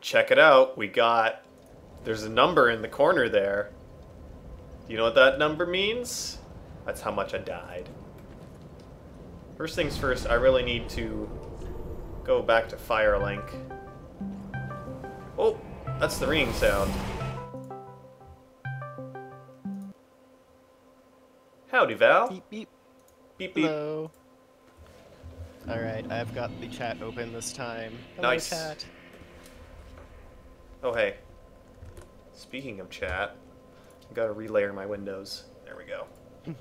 Check it out. We got. There's a number in the corner there. Do you know what that number means? That's how much I died. First things first, I really need to go back to Firelink. Oh, that's the ringing sound. Howdy, Val. Beep beep. Beep beep. Hello. All right, I've got the chat open this time. Hello, Nice. chat. Oh, hey. Speaking of chat, I gotta relayer my windows. There we go.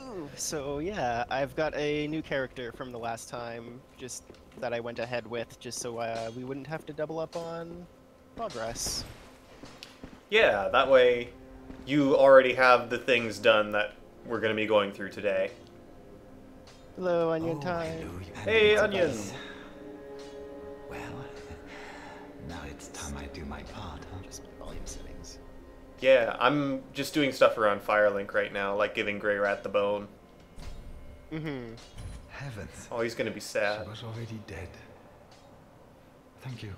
Ooh, so yeah, I've got a new character from the last time, just that I went ahead with, just so uh, we wouldn't have to double up on progress. Yeah, that way you already have the things done that we're gonna be going through today. Hello, Onion Oh, Time. hello, Hey, Elizabeth. Onion. Now it's time I do my part, huh? Just volume settings. Yeah, I'm just doing stuff around Firelink right now, like giving Greirat the bone. Mm-hmm. Heavens. Oh, he's gonna be sad. She sad. was already dead. Thank you.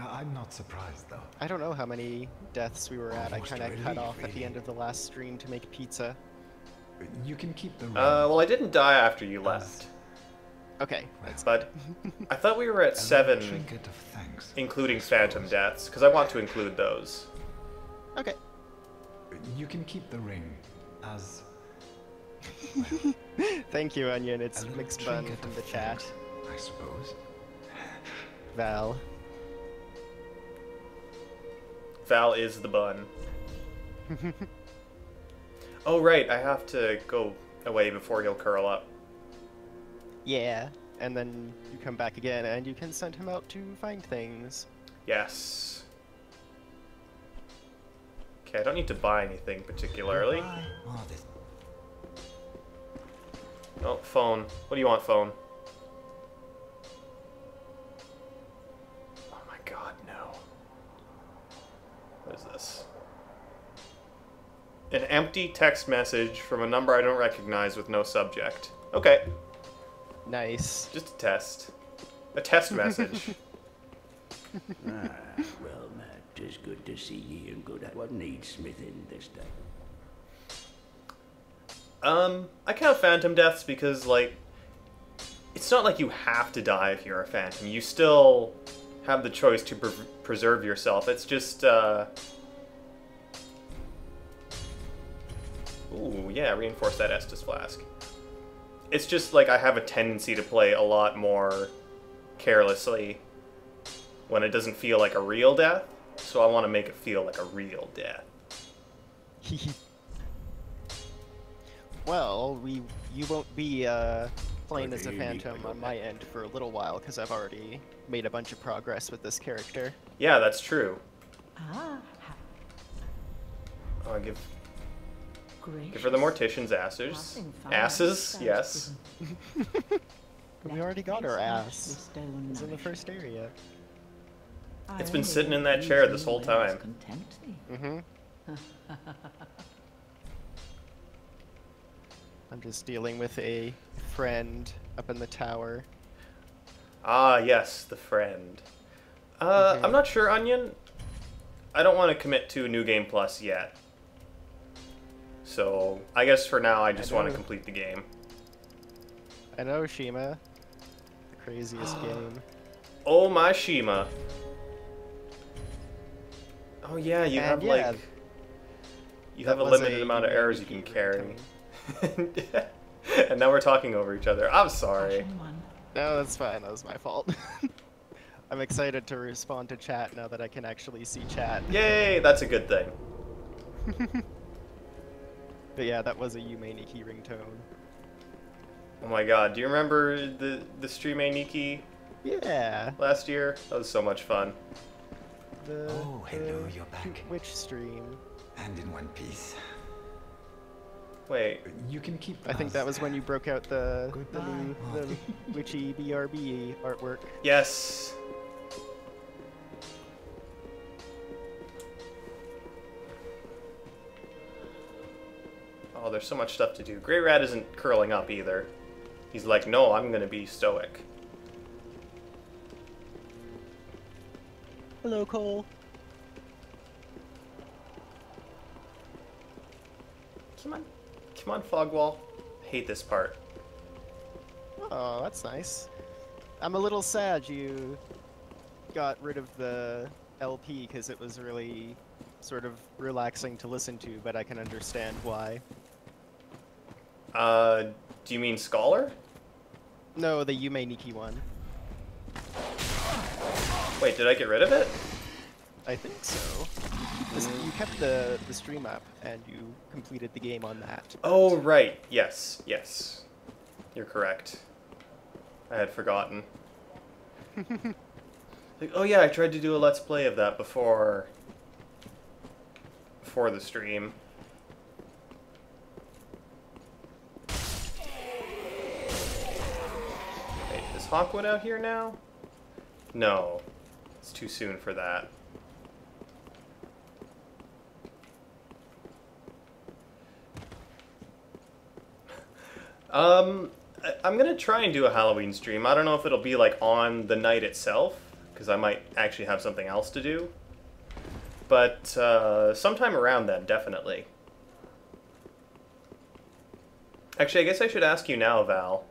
I- I'm not surprised, though. I don't know how many deaths we were at. I kind of really, cut off at the end of the last stream to make pizza. You can keep the. Uh, well, I didn't die after you As left, Okay, that's but I thought we were at seven, of thanks. including phantom deaths, because I want to include those. okay. You can keep the ring as Thank you, Onion. It's Mixed Bun trinket from the chat. thanks, I suppose. Val. Val is the bun. oh, right, I have to go away before he'll curl up. Yeah, and then you come back again, and you can send him out to find things. Yes. Okay, I don't need to buy anything particularly. Oh, this Oh, phone. What do you want, phone? Oh my god, no. What is this? An empty text message from a number I don't recognize with no subject. Okay, Nice. just a test. A test message. Ah, well, Matt, it's good to see ye and good. At what needs smithing this day? Um, I count phantom deaths because, like, it's not like you have to die if you're a phantom. You still have the choice to pre- preserve yourself. It's just, uh. Ooh, yeah, reinforce that Estus flask. It's just like I have a tendency to play a lot more carelessly when it doesn't feel like a real death, so I want to make it feel like a real death. well, we you won't be uh, playing as a phantom on my end for a little while because I've already made a bunch of progress with this character. Yeah, that's true. Ah, Oh, give great. Give her the mortician's asses. Asses, yes. We already got our ass. It It's in the first area. It's been sitting in that chair this whole time. Mm-hmm. I'm just dealing with a friend up in the tower. Ah, yes, the friend. Uh, Mhm. I'm not sure, Onion. I don't want to commit to New Game Plus yet. So, I guess for now, I just want to complete the game. I know Shima, the craziest game. Oh, my Shima. Oh, yeah, you And have, yeah, like... You have a limited a amount of arrows you can carry. and now we're talking over each other. I'm sorry. No, that's fine. That was my fault. I'm excited to respond to chat now that I can actually see chat. Yay, that's a good thing. But yeah, that was a Yume Nikki ringtone. Oh my god, do you remember the, the Stream Niki Yeah. last year? That was so much fun. The, Oh, hello, the you're back. Which stream? and in one piece. Wait, You can keep. I think that was when you broke out the the new the witchy BRB artwork. yes. Oh, there's so much stuff to do. Greirat isn't curling up either. He's like, no, I'm gonna be stoic. Hello, Cole. Come on. Come on, Fogwall. Hate this part. Oh, that's nice. I'm a little sad you got rid of the LP because it was really sort of relaxing to listen to, but I can understand why. Uh, do you mean Scholar? No, the Yume Nikki one. Wait, did I get rid of it? I think so. 'Cause You kept the, the stream up and you completed the game on that. Oh, right. Yes, yes. You're correct. I had forgotten. like, oh yeah, I tried to do a let's play of that before before the stream. Hawkwood out here now? No. It's too soon for that. Um, I'm gonna try and do a Halloween stream. I don't know if it'll be like on the night itself, because I might actually have something else to do. But uh, sometime around then, definitely. Actually, I guess I should ask you now, Val.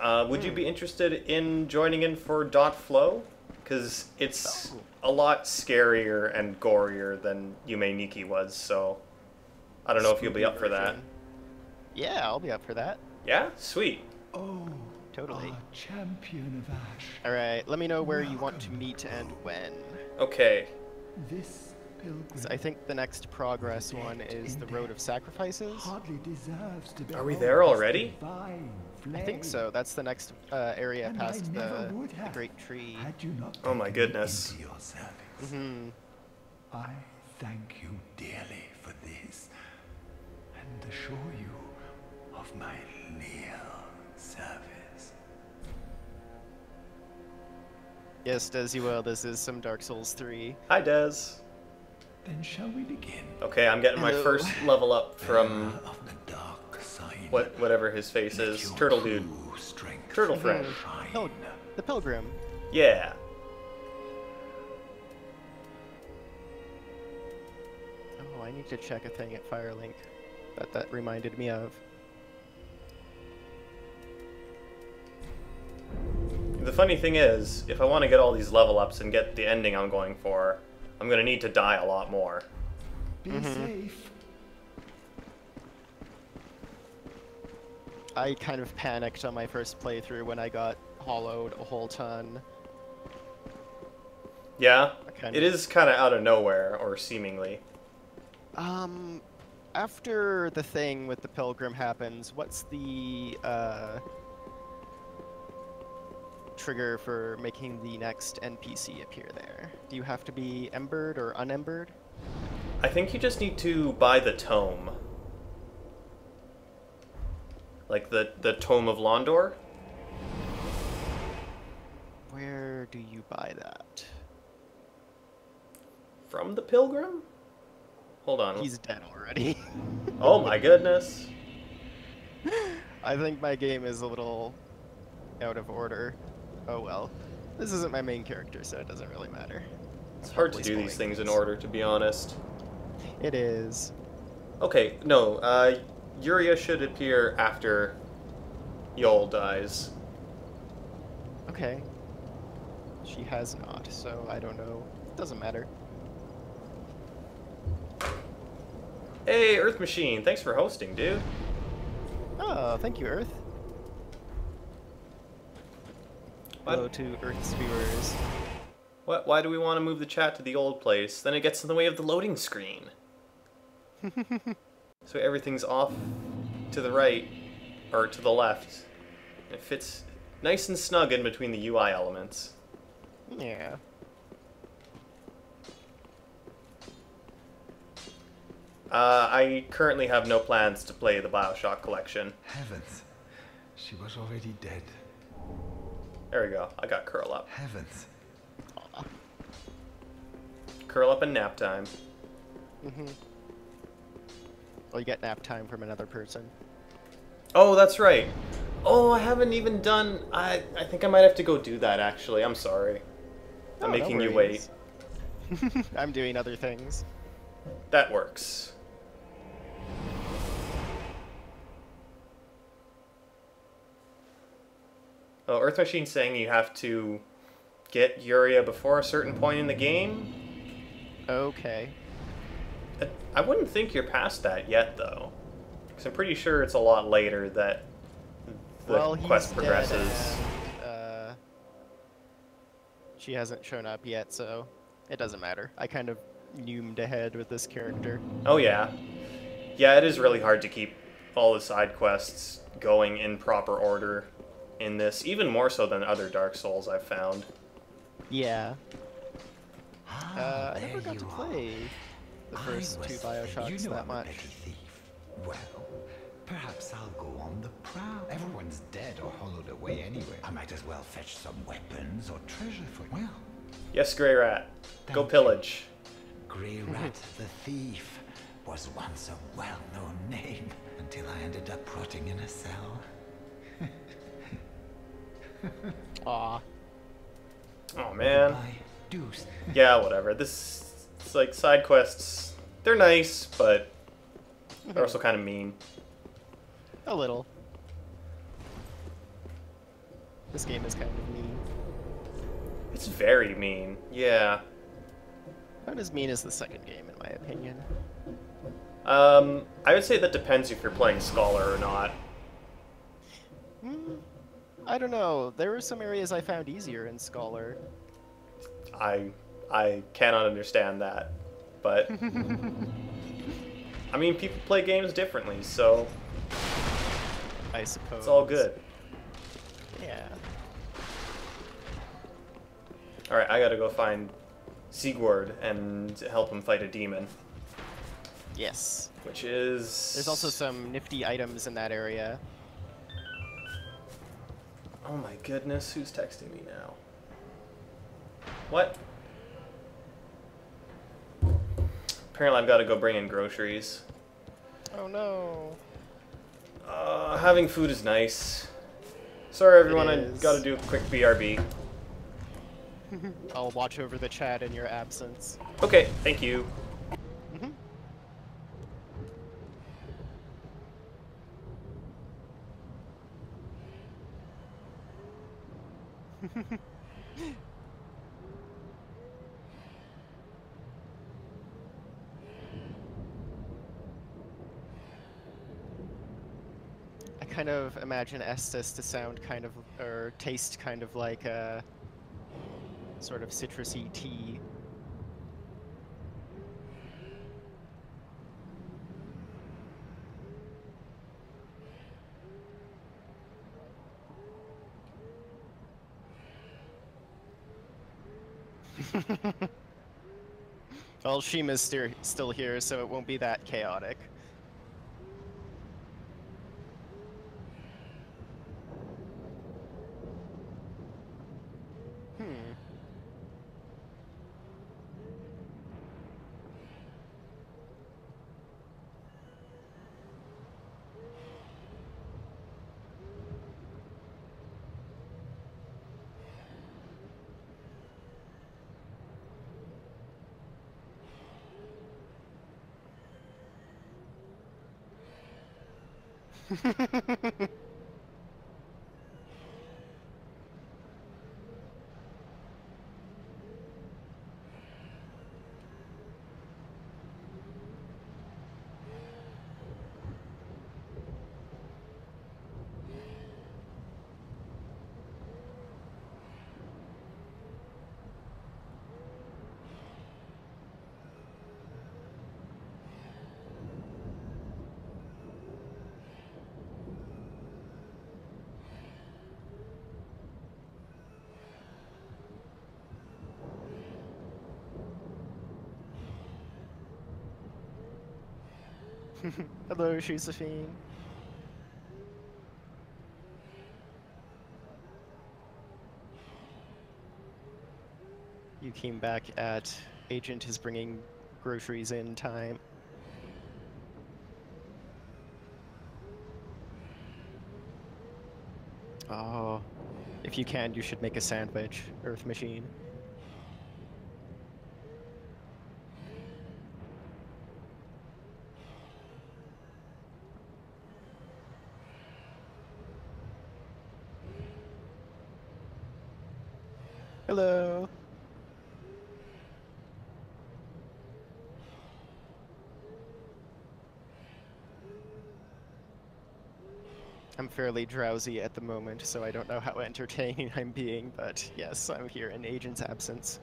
Uh, would you be interested in joining in for Dot Flow? Because it's a lot scarier and gorier than Yume Nikki was, so I don't know if you'll be Spooky up for that. Yeah, I'll be up for that. Yeah? Sweet. Oh, Totally. champion of Ash. Alright, let me know where you want to meet and when. Okay. This pilgrim 'Cause I think the next progress one is the Road of Sacrifices. hardly deserves to Are we there already? divine I think so. That's the next uh, area And past the, the Great Tree. Had you not Oh my goodness. into your service. hmm I thank you dearly for this, and assure you of my leal service. Yes, as you will, this is some Dark Souls 3. Hi, Des. Then shall we begin? Okay, I'm getting my Hello. first level up from what whatever his face is. Turtle dude. strength Turtle friend. shine. Oh, the Pilgrim. Yeah. Oh, I need to check a thing at Firelink that that reminded me of. The funny thing is, if I want to get all these level ups and get the ending I'm going for, I'm gonna need to die a lot more. Be Mm-hmm. safe. I kind of panicked on my first playthrough when I got hollowed a whole ton. Yeah, it is kind of out of nowhere, or seemingly. Um, after the thing with the pilgrim happens, what's the uh, trigger for making the next NPC appear there? Do you have to be embered or unembered? I think you just need to buy the tome. Like the, the Tome of Londor? Where do you buy that? From the Pilgrim? Hold on. He's dead already. Oh my goodness. I think my game is a little out of order. Oh well. This isn't my main character, so it doesn't really matter. It's hard to do these spoiling things in order, to be honest. It is. Okay, no, uh, Yuria should appear after Yoel dies. Okay. She has not, so I don't know. It Doesn't matter. Hey, Earth Machine, thanks for hosting, dude. Oh, thank you, Earth. What? Hello to Earth's viewers. What, why do we want to move the chat to the old place? Then it gets in the way of the loading screen. so everything's off to the right, or to the left. It fits nice and snug in between the UI elements. Yeah. Uh, I currently have no plans to play the Bioshock collection. Heavens. She was already dead. There we go. I got curl up. Heavens. Aw. Curl up and nap time. Mm-hmm. Well, you get nap time from another person. Oh, that's right. Oh, I haven't even done. I I think I might have to go do that. Actually, I'm sorry. I'm Oh, no making you wait. I'm doing other things. That works. Oh, Earth Machine's saying you have to get Yuria before a certain point in the game. Okay. I- I wouldn't think you're past that yet, though. Because I'm pretty sure it's a lot later that the well, quest progresses. and, uh, she hasn't shown up yet, so it doesn't matter. I kind of neumed ahead with this character. Oh, yeah. Yeah, it is really hard to keep all the side quests going in proper order in this, even more so than other Dark Souls I've found. Yeah. Ah, Uh, I there never got to play. are. Play the I first was two thinking, Bioshocks you know that I'm a much. thief. Well, perhaps I'll go on the prowl. Everyone's dead or hollowed away anyway. I might as well fetch some weapons or treasure for Well, Yes, Greirat. Go Thank you. pillage. Grey hmm. Rat the Thief was once a well-known name until I ended up rotting in a cell. Aw. Oh, man. Goodbye, Deuce. Yeah, whatever. This, it's like side quests. They're nice, but they're also kind of mean. A little. This game is kind of mean. It's very mean. Yeah. Not as mean as the second game, in my opinion. Um, I would say that depends if you're playing Scholar or not. Hmm, I don't know. There were some areas I found easier in Scholar. I I cannot understand that, but I mean, people play games differently, so I suppose. it's all good. Yeah. All right, I gotta go find Siegward and help him fight a demon, Yes. which is There's also some nifty items in that area. Oh my goodness, who's texting me now? What? Apparently, I've got to go bring in groceries. Oh no. Uh, having food is nice. Sorry, everyone, I got to do a quick BRB. I'll watch over the chat in your absence. Okay, thank you. Mhm. I kind of imagine Estus to sound kind of, or taste kind of like a sort of citrusy tea. well, Shima's still still here, so it won't be that chaotic. Hmm. Hello, Josephine. You came back at Agent is bringing groceries in time. Oh, if you can, you should make a sandwich, Earth Machine. Hello. I'm fairly drowsy at the moment, so I don't know how entertaining I'm being, but yes, I'm here in Agent's absence.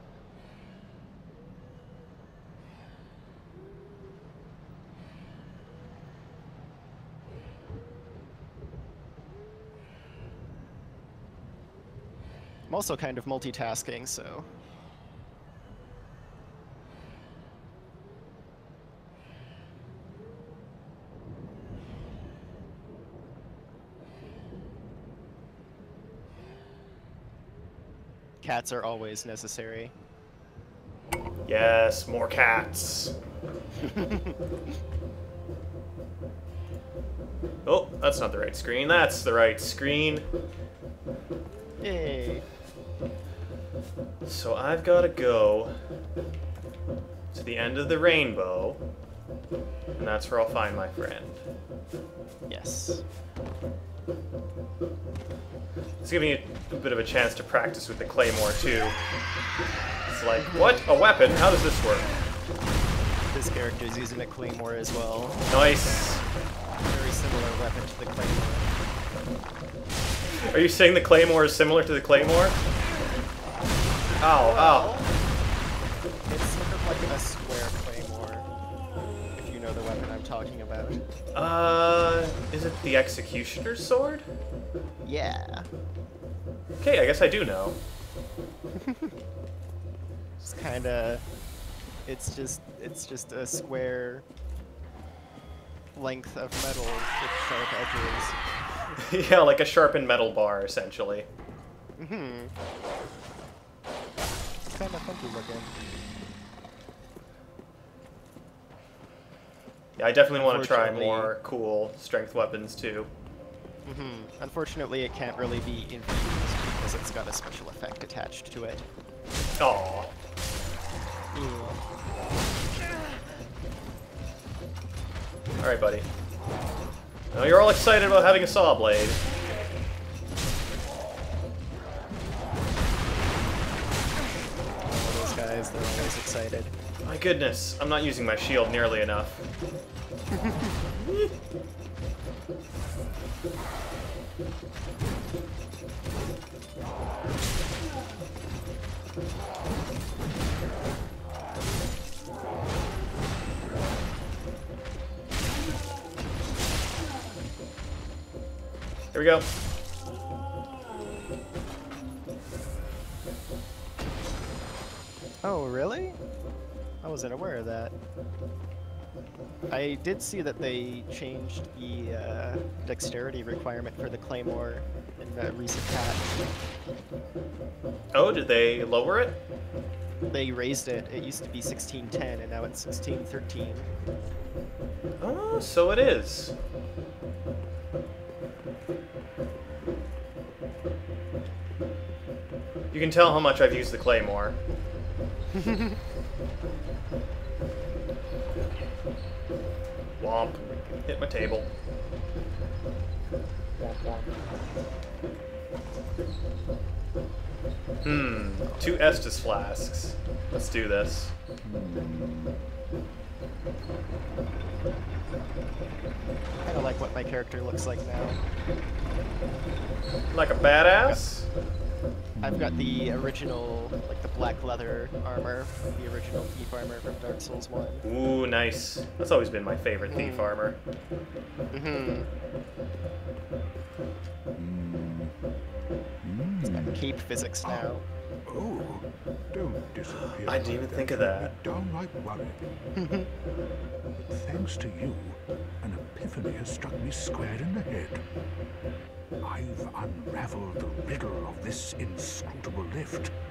I'm also kind of multitasking, so. Cats are always necessary. Yes, more cats. oh, that's not the right screen. That's the right screen. Yay! So I've got to go to the end of the rainbow, and that's where I'll find my friend. Yes. It's giving you a bit of a chance to practice with the claymore too. It's like, what? A weapon? How does this work? This character is using a claymore as well. Nice. Very similar weapon to the claymore. Are you saying the claymore is similar to the claymore? Ow, ow. It's sort of like a square claymore, if you know the weapon I'm talking about. Uh, is it the executioner's sword? Yeah. Okay, I guess I do know. It's kind of. It's just. It's just a square length of metal with sharp edges. yeah, like a sharpened metal bar, essentially. Mm hmm It's kind of funky looking. Yeah, I definitely want to try more cool strength weapons too. hmm Unfortunately, it can't really be infused because it's got a special effect attached to it. Aw. Alright, buddy. Now you're all excited about having a saw blade. All those guys, they're always excited. My goodness, I'm not using my shield nearly enough. Here we go. Oh, really? I wasn't aware of that. I did see that they changed the uh, dexterity requirement for the claymore in the recent patch. Oh, did they lower it? They raised it. It used to be 1610, and now it's 1613. Oh, so it is. You can tell how much I've used the claymore. Womp. Hit my table. Hmm. Two Estus flasks. Let's do this. Kind of like what my character looks like now. Like a badass? I've got the original, like the black leather armor, the original thief armor from Dark Souls 1. Ooh, nice. That's always been my favorite thief armor. Mm-hmm. It's got cape physics now. Oh, don't disappear. I didn't even like think of You'll that. be Downright worried. Thanks to you, an epiphany has struck me square in the head. I've unraveled the riddle of this inscrutable lift.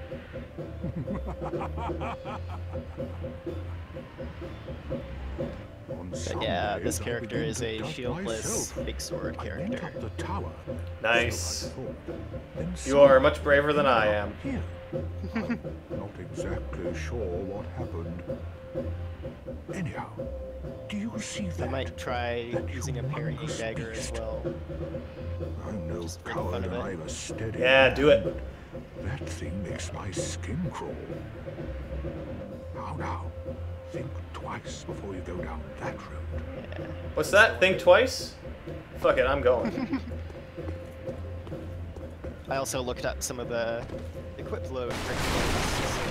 Yeah, this character is a shieldless big sword I character. the tower. Nice. so I thought. Then You are much braver than I am. Here. I'm not exactly sure what happened. Anyhow, do you see that? I that? might try That using a parrying humongous dagger as well. I'm no Just for the fun coward and. I'm a steady Yeah, do it. hand. That thing makes my skin crawl. Now, now, think twice before you go down that road. What's that? Think twice? Fuck it, I'm going. I also looked up some of the equip load rituals. So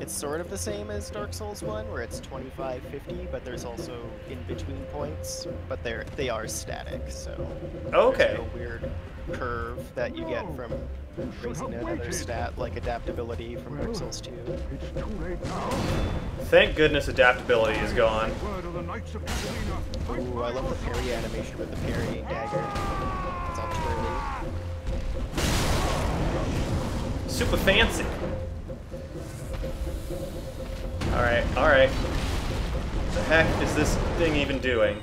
it's sort of the same as Dark Souls 1, where it's 25, 50, but there's also in between points, but they're they are static, so Okay. there's no weird curve that you get from raising another stat like adaptability from Dark Souls 2. It's too late now. Thank goodness adaptability is gone. Word of the Knights of Catarina. Ooh, I love the parry animation with the parrying dagger. It's all twirly. Super fancy. Alright, alright. What the heck is this thing even doing?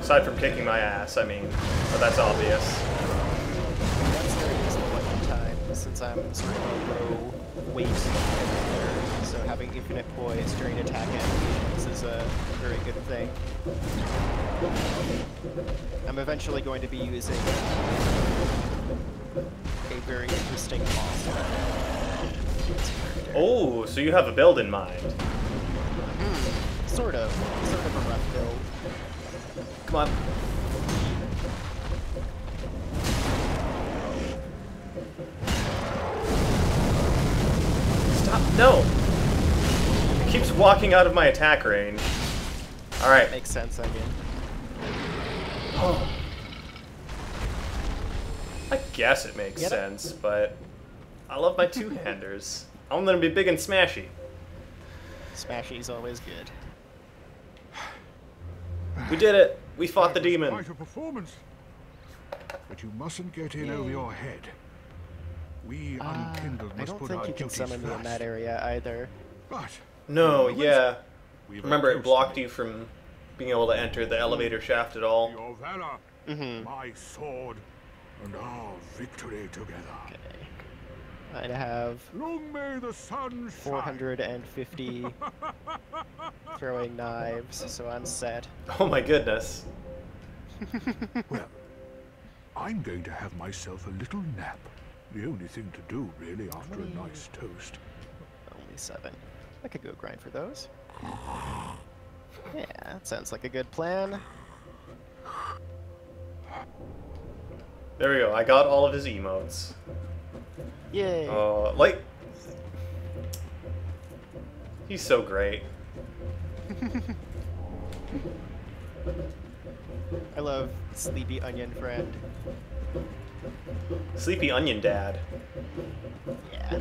Aside from kicking my ass, I mean. But that's obvious. That's time, since I'm sort of a low weight character, so having infinite poise during attack animations is a very good thing. I'm eventually going to be using a very interesting boss. For this character. Oh, so you have a build in mind. Hmm, sort of. Sort of a rough build. Come on. Stop. No! It keeps walking out of my attack range. Alright. Makes sense, I mean. Oh. I guess it makes sense, but I love my two-handers. I want them to be big and smashy. Smashy's always good. We did it! We fought the That was demon. Quite a performance. But you mustn't get in over your head. We Uh, unkindled I don't think you can summon me in that area either. But No, yeah. we've Remember, it blocked you from being able to enter the elevator shaft at all. Your valor, Mm-hmm. my sword, and our victory together. Okay. I have Long may the sun 450 throwing knives, so I'm set. Oh my goodness. Well, I'm going to have myself a little nap. The only thing to do, really, after a nice toast. Only seven. I could go grind for those. Yeah, that sounds like a good plan. There we go. I got all of his emotes. Yay! Uh, like, he's so great. I love Sleepy Onion Friend. Sleepy Onion Dad. Yeah.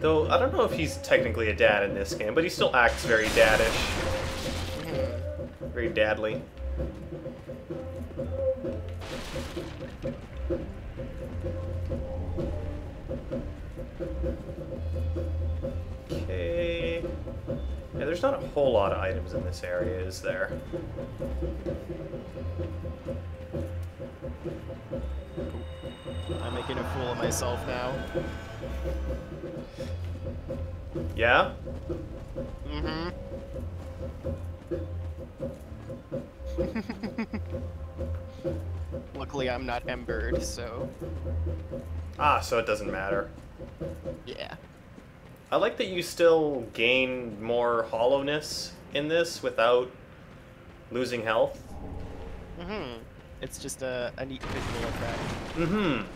Though I don't know if he's technically a dad in this game, but he still acts very daddish, very dadly. There's not a whole lot of items in this area, is there? I'm making a fool of myself now. Yeah? Mm-hmm. Luckily, I'm not embered, so Ah, so it doesn't matter. yeah. I like that you still gain more hollowness in this without losing health. Mm-hmm. It's just a, a neat visual effect. Mm-hmm.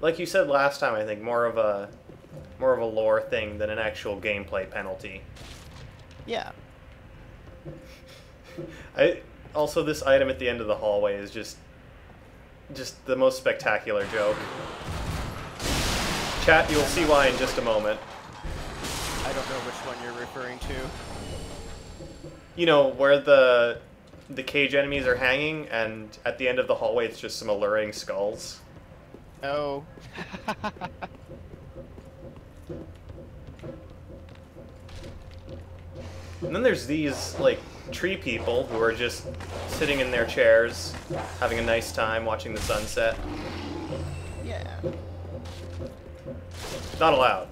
Like you said last time, I think more of a more of a lore thing than an actual gameplay penalty. Yeah. I also this item at the end of the hallway is just just the most spectacular joke. Chat, you'll see why in just a moment. I don't know which one you're referring to. You know where the the cage enemies are hanging, and at the end of the hallway, it's just some alluring skulls. Oh. And then there's these like tree people who are just sitting in their chairs, having a nice time watching the sunset. Not allowed.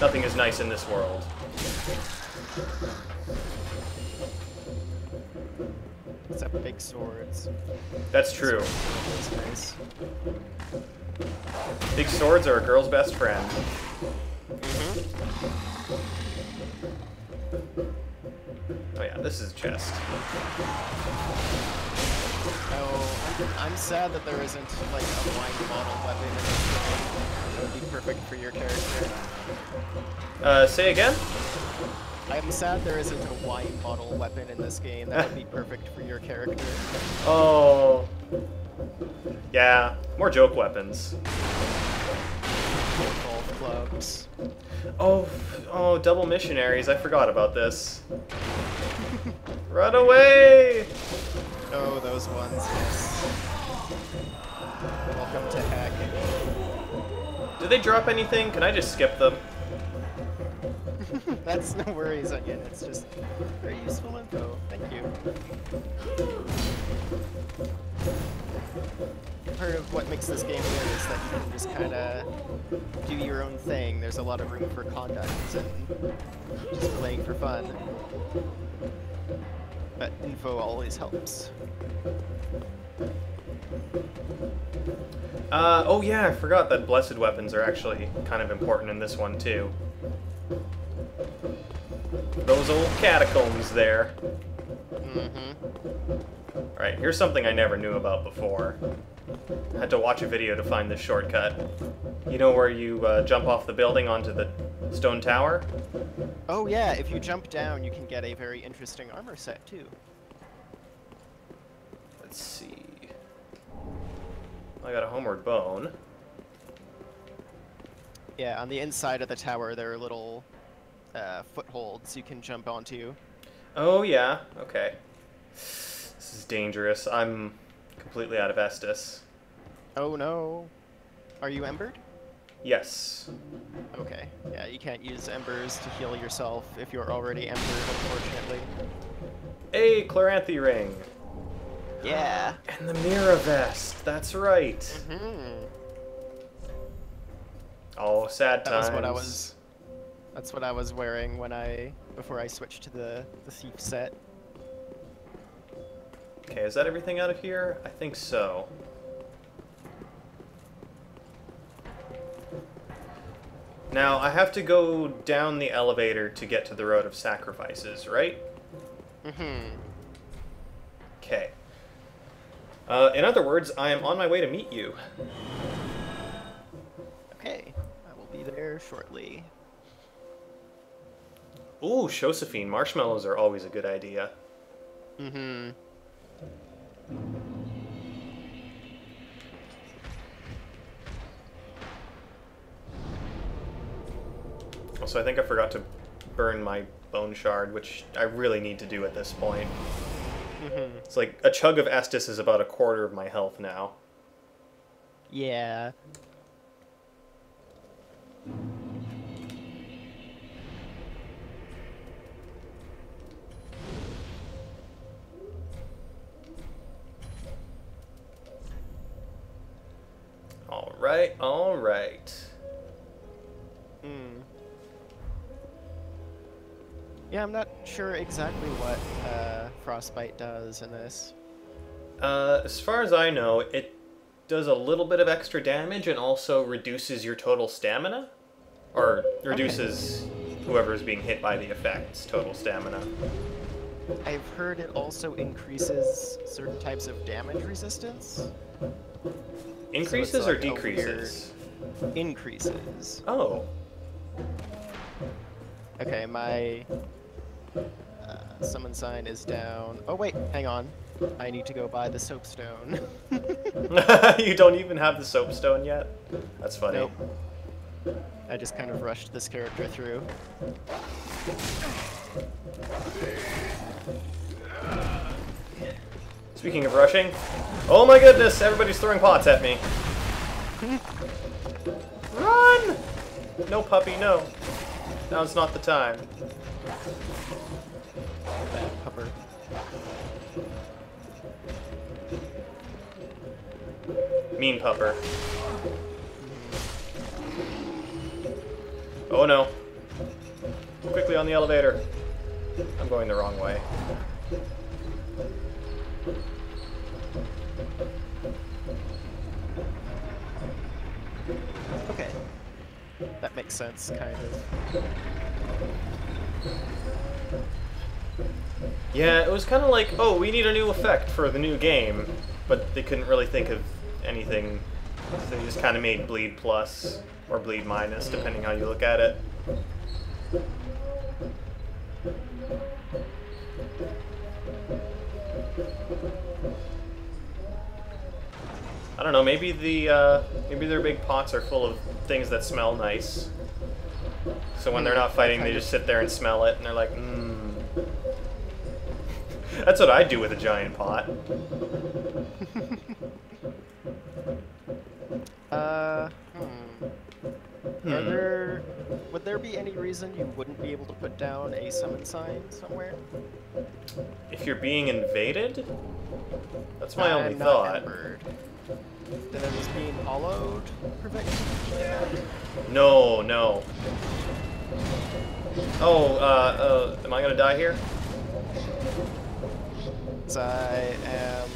Nothing is nice in this world. Except big swords. That's true. That's nice. Big swords are a girl's best friend. Mm-hmm. Oh yeah, this is a chest. Oh, I'm, I'm sad that there isn't like a wine bottle weapon in this game. Would be perfect for your character. Uh, say again? I'm sad there isn't a wine bottle weapon in this game. That would be perfect for your character. Oh. Yeah, more joke weapons. Golf clubs. Oh, oh, double missionaries. I forgot about this. Run away! Oh, those ones, yes. They drop anything? Can I just skip them? That's no worries, Onion. It's just very useful info. Thank you. Part of what makes this game good is that you can just kind of do your own thing. There's a lot of room for conduct and just playing for fun. But info always helps. Uh, oh yeah, I forgot that blessed weapons are actually kind of important in this one too. Those old catacombs there. Mm-hmm. Alright, here's something I never knew about before. I had to watch a video to find this shortcut. You know where you uh, jump off the building onto the stone tower? Oh yeah, if you jump down, you can get a very interesting armor set too. Let's see. I got a homeward bone. Yeah, on the inside of the tower, there are little uh, footholds you can jump onto. Oh yeah, okay. This is dangerous. I'm completely out of Estus. Oh no. Are you embered? Yes. Okay. Yeah, you can't use embers to heal yourself if you're already embered, unfortunately. A Chloranthy ring. Yeah. And the mirror vest. That's right. Hmm. Oh, sad That times. was what I was. That's what I was wearing when I before I switched to the the thief set. Okay, is that everything out of here? I think so. Now, I have to go down the elevator to get to the Road of Sacrifices, right? Mm-hmm. Okay. Uh, in other words, I am on my way to meet you. Okay. I will be there shortly. Ooh, Josephine, marshmallows are always a good idea. Mm-hmm. Also, I think I forgot to burn my bone shard, which I really need to do at this point. Mm-hmm. It's like a chug of Estus is about a quarter of my health now. Yeah. All right, all right. Mm. Yeah, I'm not sure exactly what uh, frostbite does in this. Uh, as far as I know, it does a little bit of extra damage and also reduces your total stamina, or reduces whoever is being hit by the effect's total stamina. I've heard it also increases certain types of damage resistance. Increases like or decreases? Increases. Oh, Okay, my summon sign is down. Oh wait, hang on. I need to go buy the soapstone. you don't even have the soapstone yet? That's funny. Nope. I just kind of rushed this character through. Speaking of rushing, oh my goodness, everybody's throwing pots at me. Run! No puppy, no. Now's not the time that pupper. Mean pupper. Oh no. Quickly on the elevator. I'm going the wrong way. Okay. That makes sense, kind of. Yeah, it was kind of like, oh, we need a new effect for the new game, but they couldn't really think of anything, so they just kind of made Bleed Plus or Bleed Minus, depending how you look at it. I don't know. Maybe the uh, maybe their big pots are full of things that smell nice. So when they're not fighting, they just sit there and smell it, and they're like, mmm. That's what I do with a giant pot. Uh, hmm. Are Hmm. there... Would there be any reason you wouldn't be able to put down a summon sign somewhere? If you're being invaded, that's my only I'm not thought. Embered. Then it was being hollowed prevent you from doing that? No, no. Oh, uh, uh, am I gonna die here? I am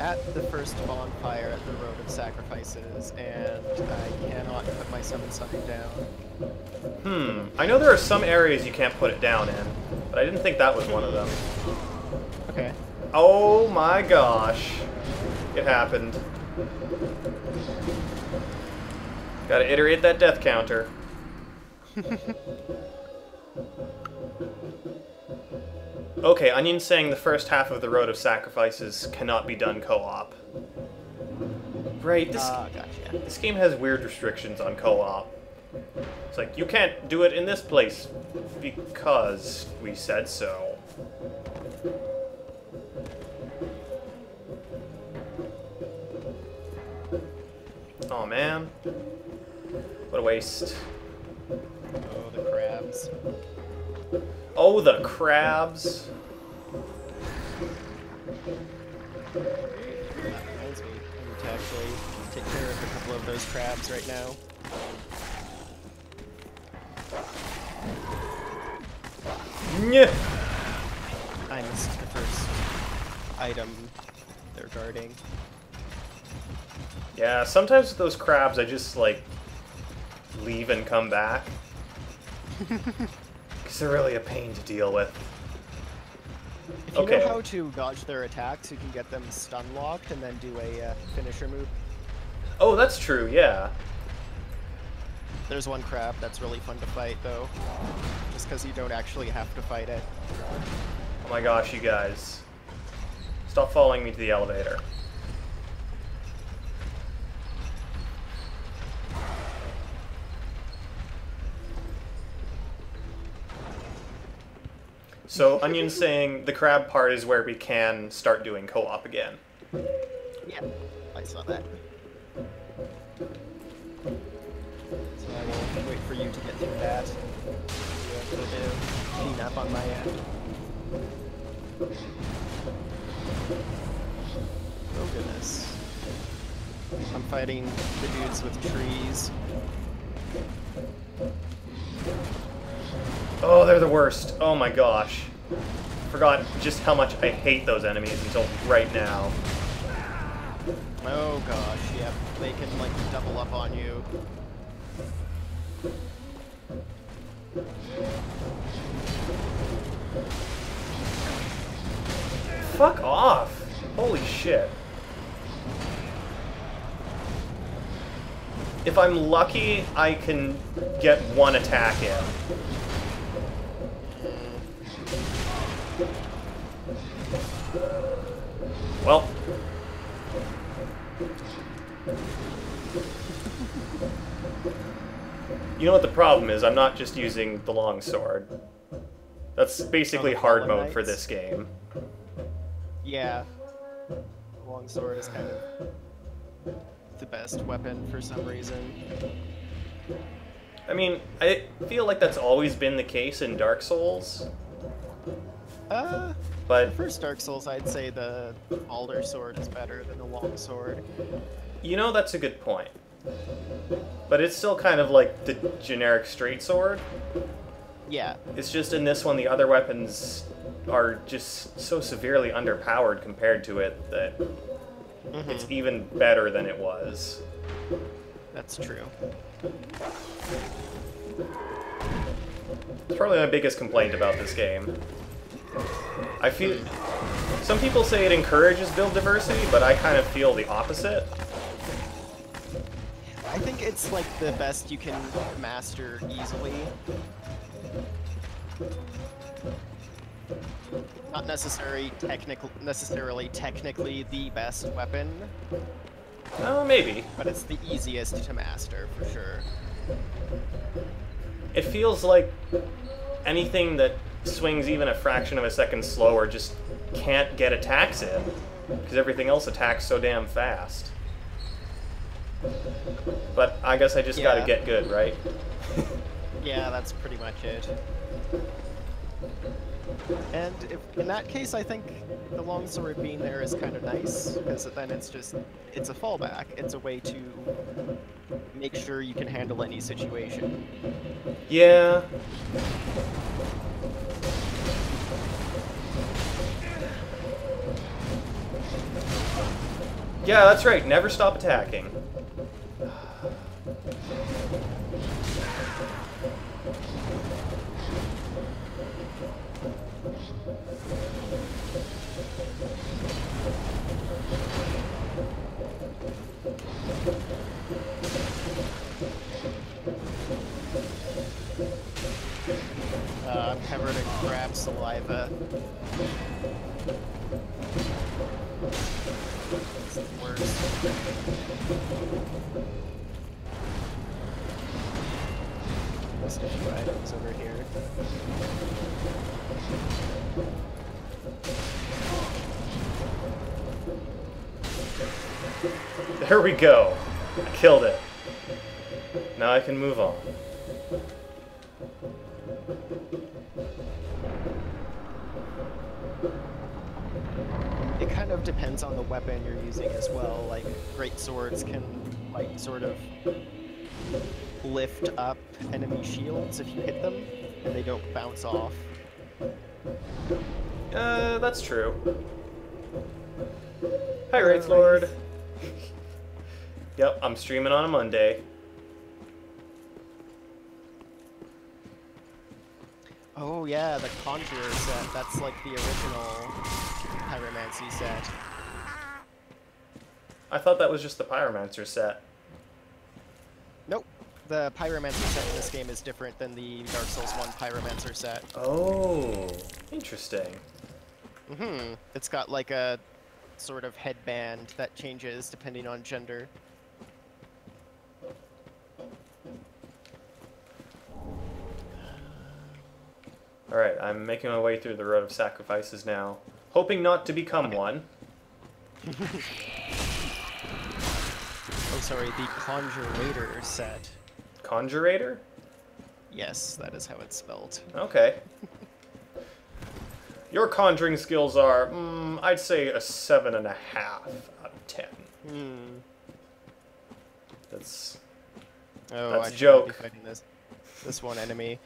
at the first bonfire at the Road of Sacrifices, and I cannot put my summon sign down. Hmm. I know there are some areas you can't put it down in, but I didn't think that was one of them. Okay. Oh my gosh. It happened. Gotta iterate that death counter. okay, Onion's saying the first half of the Road of Sacrifices cannot be done co-op. Right, this, Ah, gotcha. this game has weird restrictions on co-op. It's like, you can't do it in this place because we said so. Oh man. What a waste. Oh, the crabs. Oh, the crabs. Take care of a couple of those crabs right now. Nyeh. I missed the first item they're guarding. Yeah, sometimes with those crabs, I just like leave and come back. Because they're really a pain to deal with. If you Okay. know how to dodge their attacks, you can get them stun locked and then do a uh, finisher move. Oh, that's true, yeah. There's one crab that's really fun to fight though, just because you don't actually have to fight it. Oh my gosh, you guys. Stop following me to the elevator. So, Onion's saying the crab part is where we can start doing co-op again. Yeah, I saw that. Wait for you to get through that. A bit of cleanup on my end. Oh goodness. I'm fighting the dudes with trees. Oh, they're the worst. Oh my gosh. Forgot just how much I hate those enemies until right now. Oh gosh, yep. They can like double up on you. Fuck off! Holy shit. If I'm lucky, I can get one attack in. Well. You know what the problem is? I'm not just using the long sword. That's basically the hard mode for this game. Yeah. Longsword is kind of the best weapon for some reason. I mean, I feel like that's always been the case in Dark Souls, Uh, but first Dark Souls, I'd say the Balder sword is better than the long sword. you know that's a good point. But it's still kind of like the generic straight sword. Yeah, It's just in this one the other weapons are just so severely underpowered compared to it that Mm-hmm. it's even better than it was. That's true. It's probably my biggest complaint about this game. I feel. Some people say it encourages build diversity, but I kind of feel the opposite. It's like the best you can master easily. Not necessary technical necessarily technically the best weapon, Oh, maybe. but it's the easiest to master for sure. It feels like anything that swings even a fraction of a second slower just can't get attacks in because everything else attacks so damn fast. But I guess I just gotta get good, right? Yeah, that's pretty much it. And if, in that case, I think the longsword being there is kind of nice, because then it's just, it's a fallback. It's a way to make sure you can handle any situation. Yeah. Yeah, that's right. Never stop attacking. Saliva. It's the worst. Items over here. There we go. I killed it. Now I can move on. Depends on the weapon you're using as well. Like, great swords can, like, sort of lift up enemy shields if you hit them, and they don't bounce off. Uh, that's true. Hi, Wraith Lord. yep, I'm streaming on a Monday. Oh yeah, the Conjurer set. That's like the original Pyromancy set. I thought that was just the Pyromancer set. Nope. The Pyromancer set in this game is different than the Dark Souls 1 Pyromancer set. Oh, interesting. hmm It's got like a sort of headband that changes depending on gender. Alright, I'm making my way through the Road of Sacrifices now, hoping not to become one. Oh, sorry, the Conjurator set. Conjurator? Yes, that is how it's spelled. Okay. Your conjuring skills are, mm, I'd say, a seven and a half out of ten. Hmm. That's Oh, That's I joke. Be fighting this, this one enemy.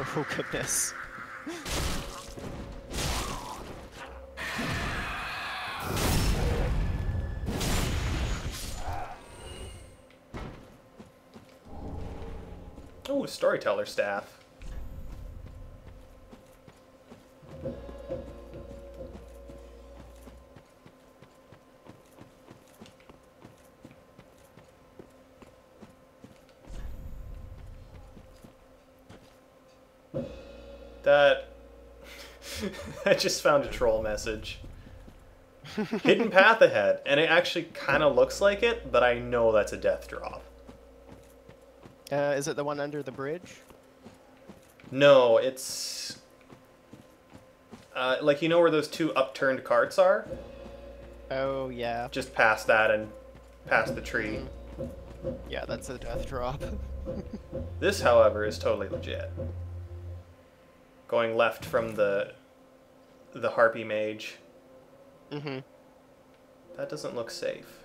Oh goodness. oh, storyteller staff. Just found a troll message. Hidden path ahead, and it actually kind of looks like it, but I know that's a death drop. Uh, is it the one under the bridge? No, it's uh, like you know where those two upturned carts are? Oh yeah. Just past that and past the tree. Yeah, that's a death drop. This, however, is totally legit. Going left from the the harpy mage. Mm-hmm. That doesn't look safe.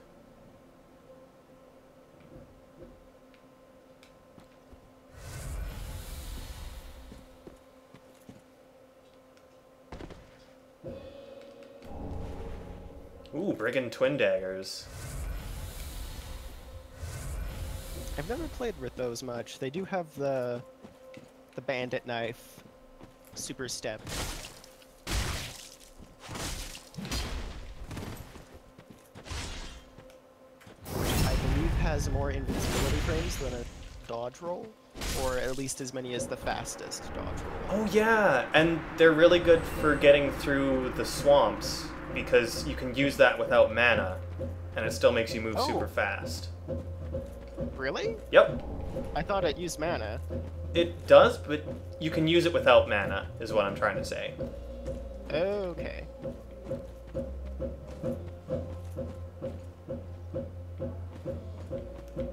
Ooh, Brigand Twin Daggers. I've never played with those much. They do have the the bandit knife, super step, has more invincibility frames than a dodge roll, or at least as many as the fastest dodge roll. Oh yeah, and they're really good for getting through the swamps because you can use that without mana, and it still makes you move Oh. super fast. Really? Yep, I thought it used mana. it does, but you can use it without mana, is what I'm trying to say. Okay.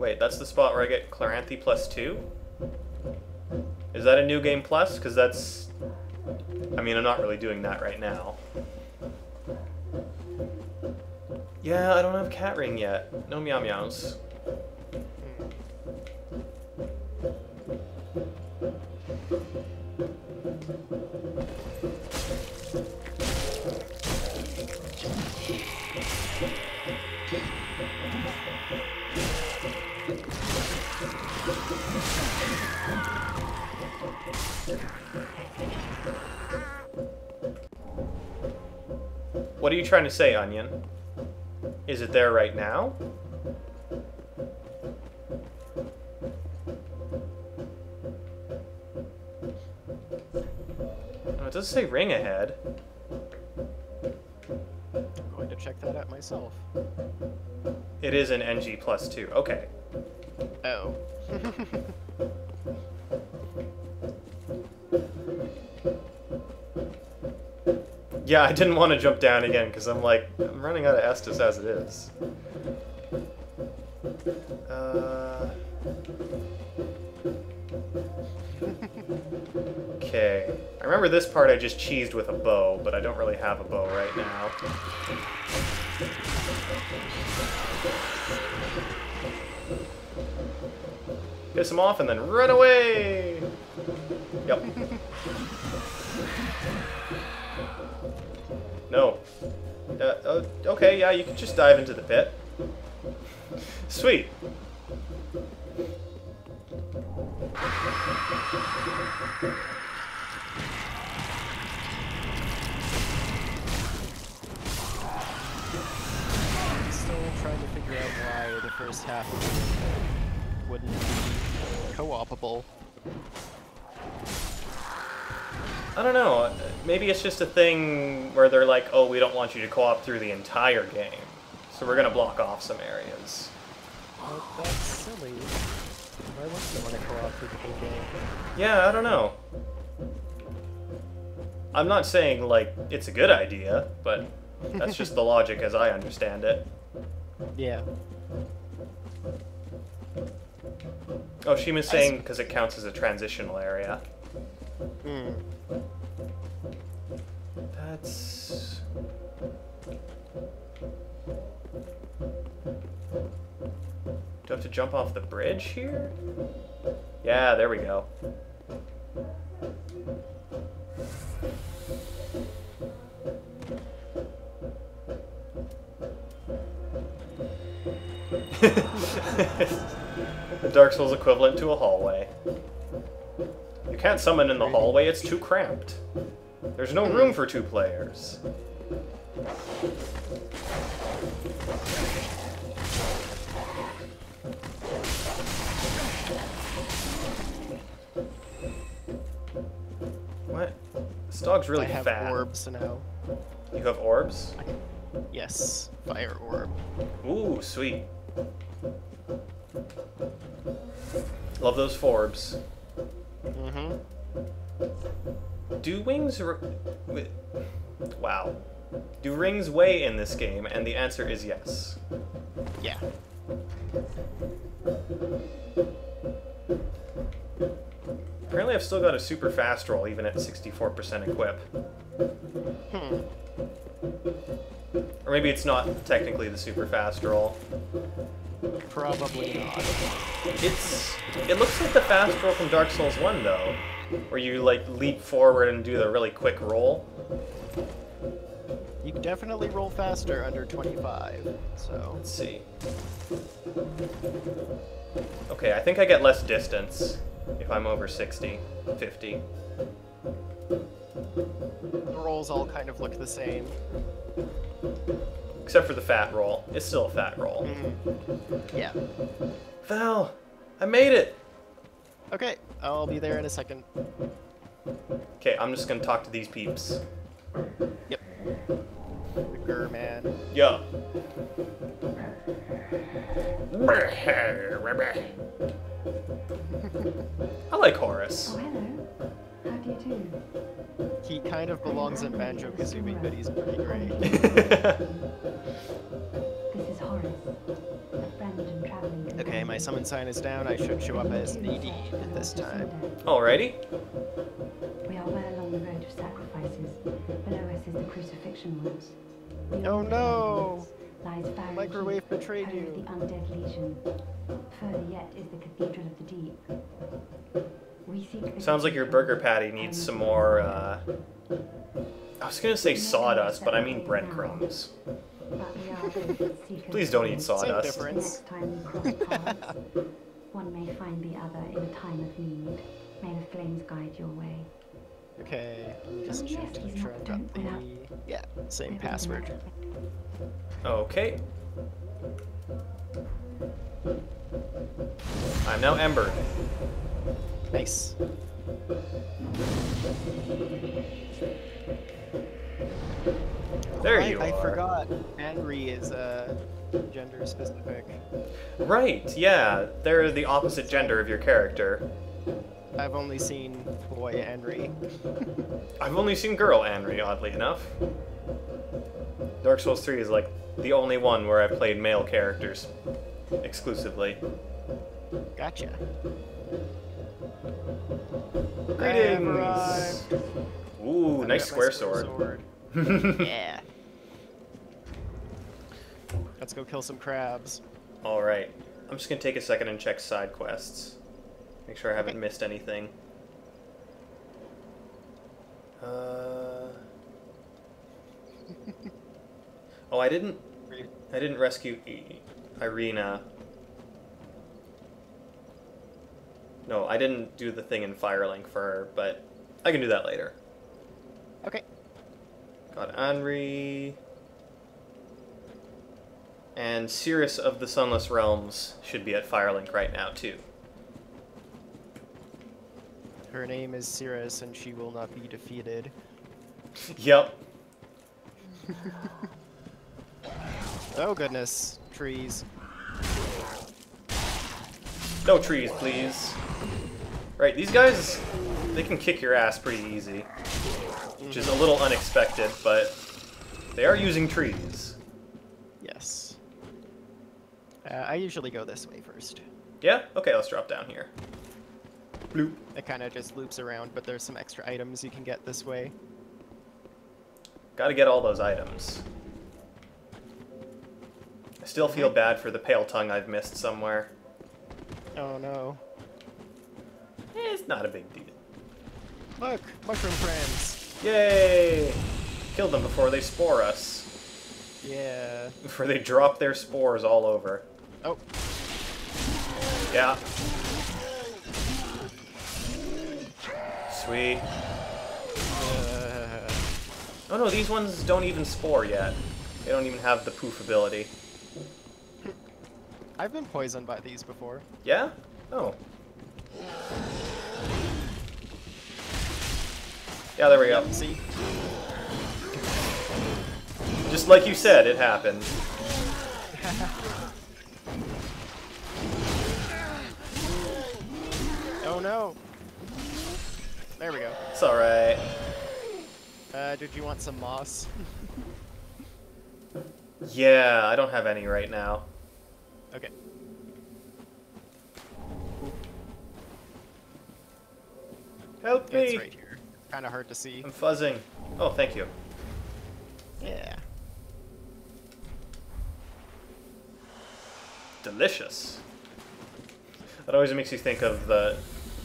Wait, that's the spot where I get Chloranthy plus two? Is that a new game plus? Because that's. I mean, I'm not really doing that right now. Yeah, I don't have cat ring yet. No meow meows. What are you trying to say, Onion? Is it there right now? Oh, it does say ring ahead. I'm going to check that out myself. It is an NG plus two. Okay. Oh. Yeah, I didn't want to jump down again because I'm like, I'm running out of Estus as it is. Uh... Okay. I remember this part I just cheesed with a bow, but I don't really have a bow right now. Piss him off and then run away! Yep. No. Uh, uh, okay, yeah, you can just dive into the pit. Sweet. I'm still trying to figure out why the first half wouldn't be co-opable. I don't know. Maybe it's just a thing where they're like, oh, we don't want you to co-op through the entire game. So we're gonna block off some areas. But that's silly. Why wouldn't you want to co-op through the whole game? Yeah, I don't know. I'm not saying, like, it's a good idea, but that's just the logic as I understand it. Yeah. Oh, Shima's saying because it counts as a transitional area. Hmm. That's. Do I have to jump off the bridge here? Yeah, there we go. the Dark Souls equivalent to a hallway. You can't summon in the hallway, it's too cramped. There's no room for two players. What? This dog's really I have fat. orbs now. You have orbs? Yes, fire orb. Ooh, sweet. Love those forbs. Mm-hmm. Do wings... Wow. Do rings weigh in this game? And the answer is yes. Yeah. Apparently I've still got a super fast roll even at 64% equip. Hmm. Or maybe it's not technically the super fast roll. Probably not. It's it looks like the fast roll from Dark Souls 1 though, where you like leap forward and do the really quick roll. You can definitely roll faster under 25. So Let's see. Okay, I think I get less distance if I'm over 60, 50. the rolls all kind of look the same. Except for the fat roll. It's still a fat roll. Mm-hmm. Yeah. Val, I made it! Okay, I'll be there in a second. Okay, I'm just gonna talk to these peeps. Yep. The Gur man. Yo. I like Horace. Oh, hello. How do you do? He kind of belongs in Banjo Kazooie, but he's pretty great. summon sign is down. I should show up as Nadine at this time. Alrighty. We are well along the road of sacrifices. Below us is the crucifixion woods. Beyond Oh, the no. Lies Farage, Microwave betrayed you. The undead legion. Further yet is the Cathedral of the Deep. We seek the Sounds like your burger patty needs some more, uh... I was gonna say sawdust, but I mean breadcrumbs. But we are both seekers Please don't eat sawdust. Same difference. Next time we cross paths, one may find the other in a time of need. May the flames guide your way. Okay, just check yes, to make sure I've got the... Yeah, same password. Okay. I'm now Ember. Nice. There I, you I are. forgot. Anri is uh, gender specific. Right, yeah. They're the opposite gender of your character. I've only seen boy Anri. I've only seen girl Anri, oddly enough. Dark Souls 3 is like the only one where I've played male characters exclusively. Gotcha. Greetings! Ooh, I've nice got square sword. sword. yeah. Let's go kill some crabs. Alright. I'm just gonna take a second and check side quests. Make sure I haven't missed anything. Uh... oh, I didn't. I didn't rescue I- Irina. No, I didn't do the thing in Firelink for her, but I can do that later. Okay. Got Anri. And Sirris of the Sunless Realms should be at Firelink right now, too. Her name is Sirris, and she will not be defeated. Yep. Oh goodness, trees. No trees, please. Right, these guys, they can kick your ass pretty easy. Which is a little unexpected, but they are using trees. Yes. Uh, I usually go this way first. Yeah? Okay, let's drop down here. Bloop. It kind of just loops around, but there's some extra items you can get this way. Gotta get all those items. I still feel bad for the pale tongue I've missed somewhere. Oh no. Eh, it's not a big deal. Look, mushroom friends. Yay! Kill them before they spore us. Yeah. Before they drop their spores all over. Oh, Yeah. Sweet. uh, Oh no, these ones don't even spore yet. They don't even have the poof ability. I've been poisoned by these before. Yeah? Oh. Yeah, there we go. See? Just like you said, it happened. Oh no. There we go. It's alright. Uh, did you want some moss? Yeah, I don't have any right now. Okay. Help me! right. Kind of hard to see. I'm fuzzing. Oh, thank you. Yeah. Delicious. That always makes you think of the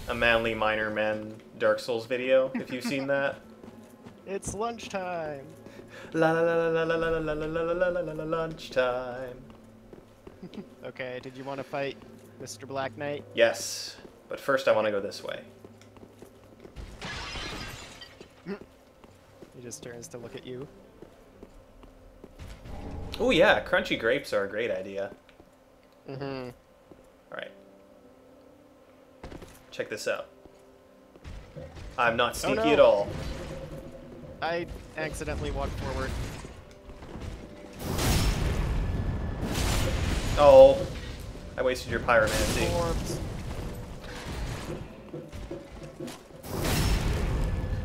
a manly minor men Dark Souls video, if you've seen that. It's lunchtime. La la la la la la la la la la la la la la lunchtime. Okay, did you want to fight Mr. Black Knight? Yes, but first I want to go this way. He just turns to look at you. Oh yeah, crunchy grapes are a great idea. Mm-hmm. All right. Check this out. I'm not sneaky no. at all. I accidentally walked forward. Oh, I wasted your pyromancy. Orbs.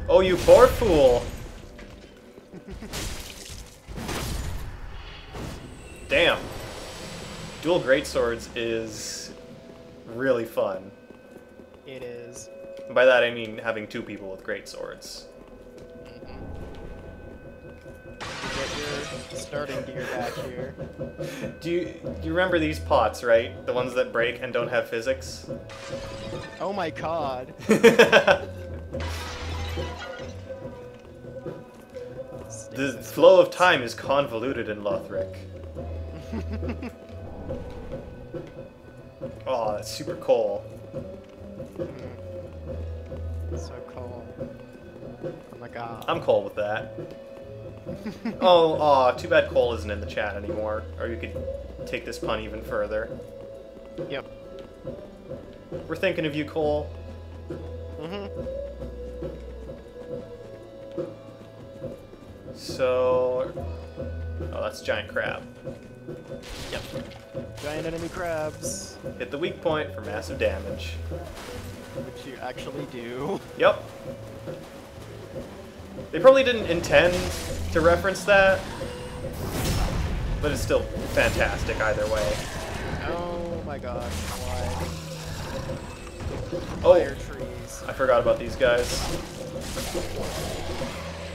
Oh, you poor fool. Damn. Dual greatswords is really fun. It is. By that I mean having two people with greatswords. You mm-hmm. get your starting gear back here. Do you do you remember these pots, right? The ones that break and don't have physics? Oh my god. the flow of time is convoluted in Lothric. oh, that's super cool. So cool. Oh my god. I'm cool with that. oh, aw, too bad Cole isn't in the chat anymore. Or you could take this pun even further. Yep. We're thinking of you, Cole. Mm-hmm. So... Oh, that's giant crab. Yep. Giant enemy crabs, Hit the weak point for massive damage. which you actually do. Yep. They probably didn't intend to reference that, but it's still fantastic either way. Oh my god. Why? Oh. I forgot about these guys.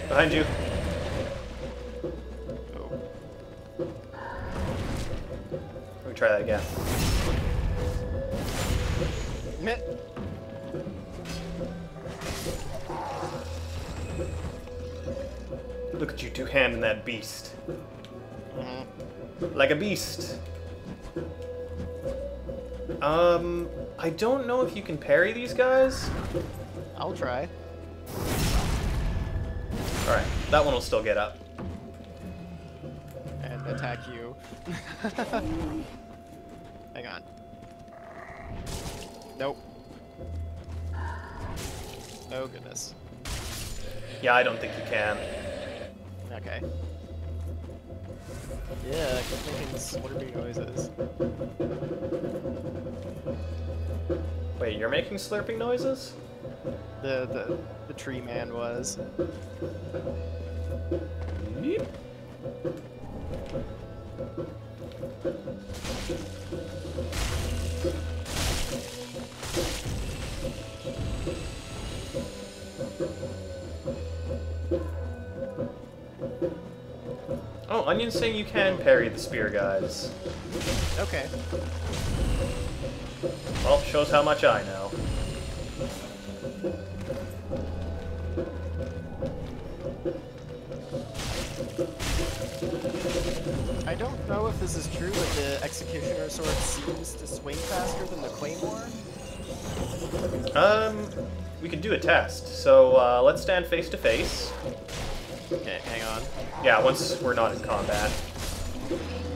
Behind you. Me try that again. Look at you two handing that beast. Like a beast. Um, I don't know if you can parry these guys. I'll try. Alright, that one will still get up. And attack you. Hang on. Nope. Oh goodness. Yeah, I don't think you can. Okay. Yeah, I kept making slurpy noises. Wait, you're making slurping noises? The the the tree man was. Saying you can parry the spear guys. Okay. Well, shows how much I know. I don't know if this is true, but the executioner sword seems to swing faster than the claymore. Um, we could do a test. So uh, let's stand face to face. Okay, hang on. Yeah, once we're not in combat.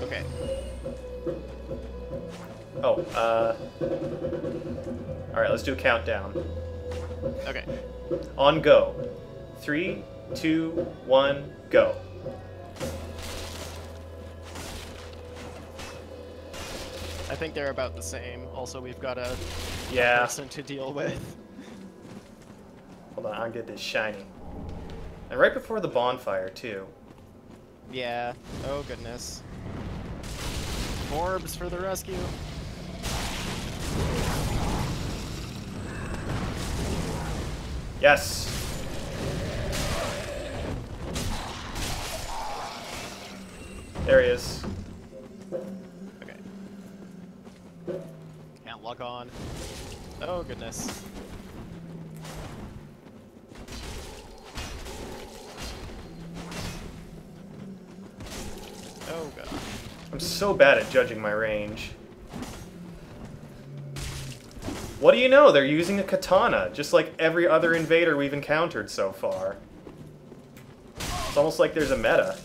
Okay. Oh, uh. Alright, let's do a countdown. Okay. On go. Three, two, one, go. I think they're about the same. Also, we've got a Yeah. person to deal with. Hold on, I'll get this shiny. And right before the bonfire, too. Yeah. Oh goodness. Orbs for the rescue. Yes! There he is. Okay. Can't lock on. Oh goodness. I'm so bad at judging my range. What do you know? They're using a katana, just like every other invader we've encountered so far. It's almost like there's a meta.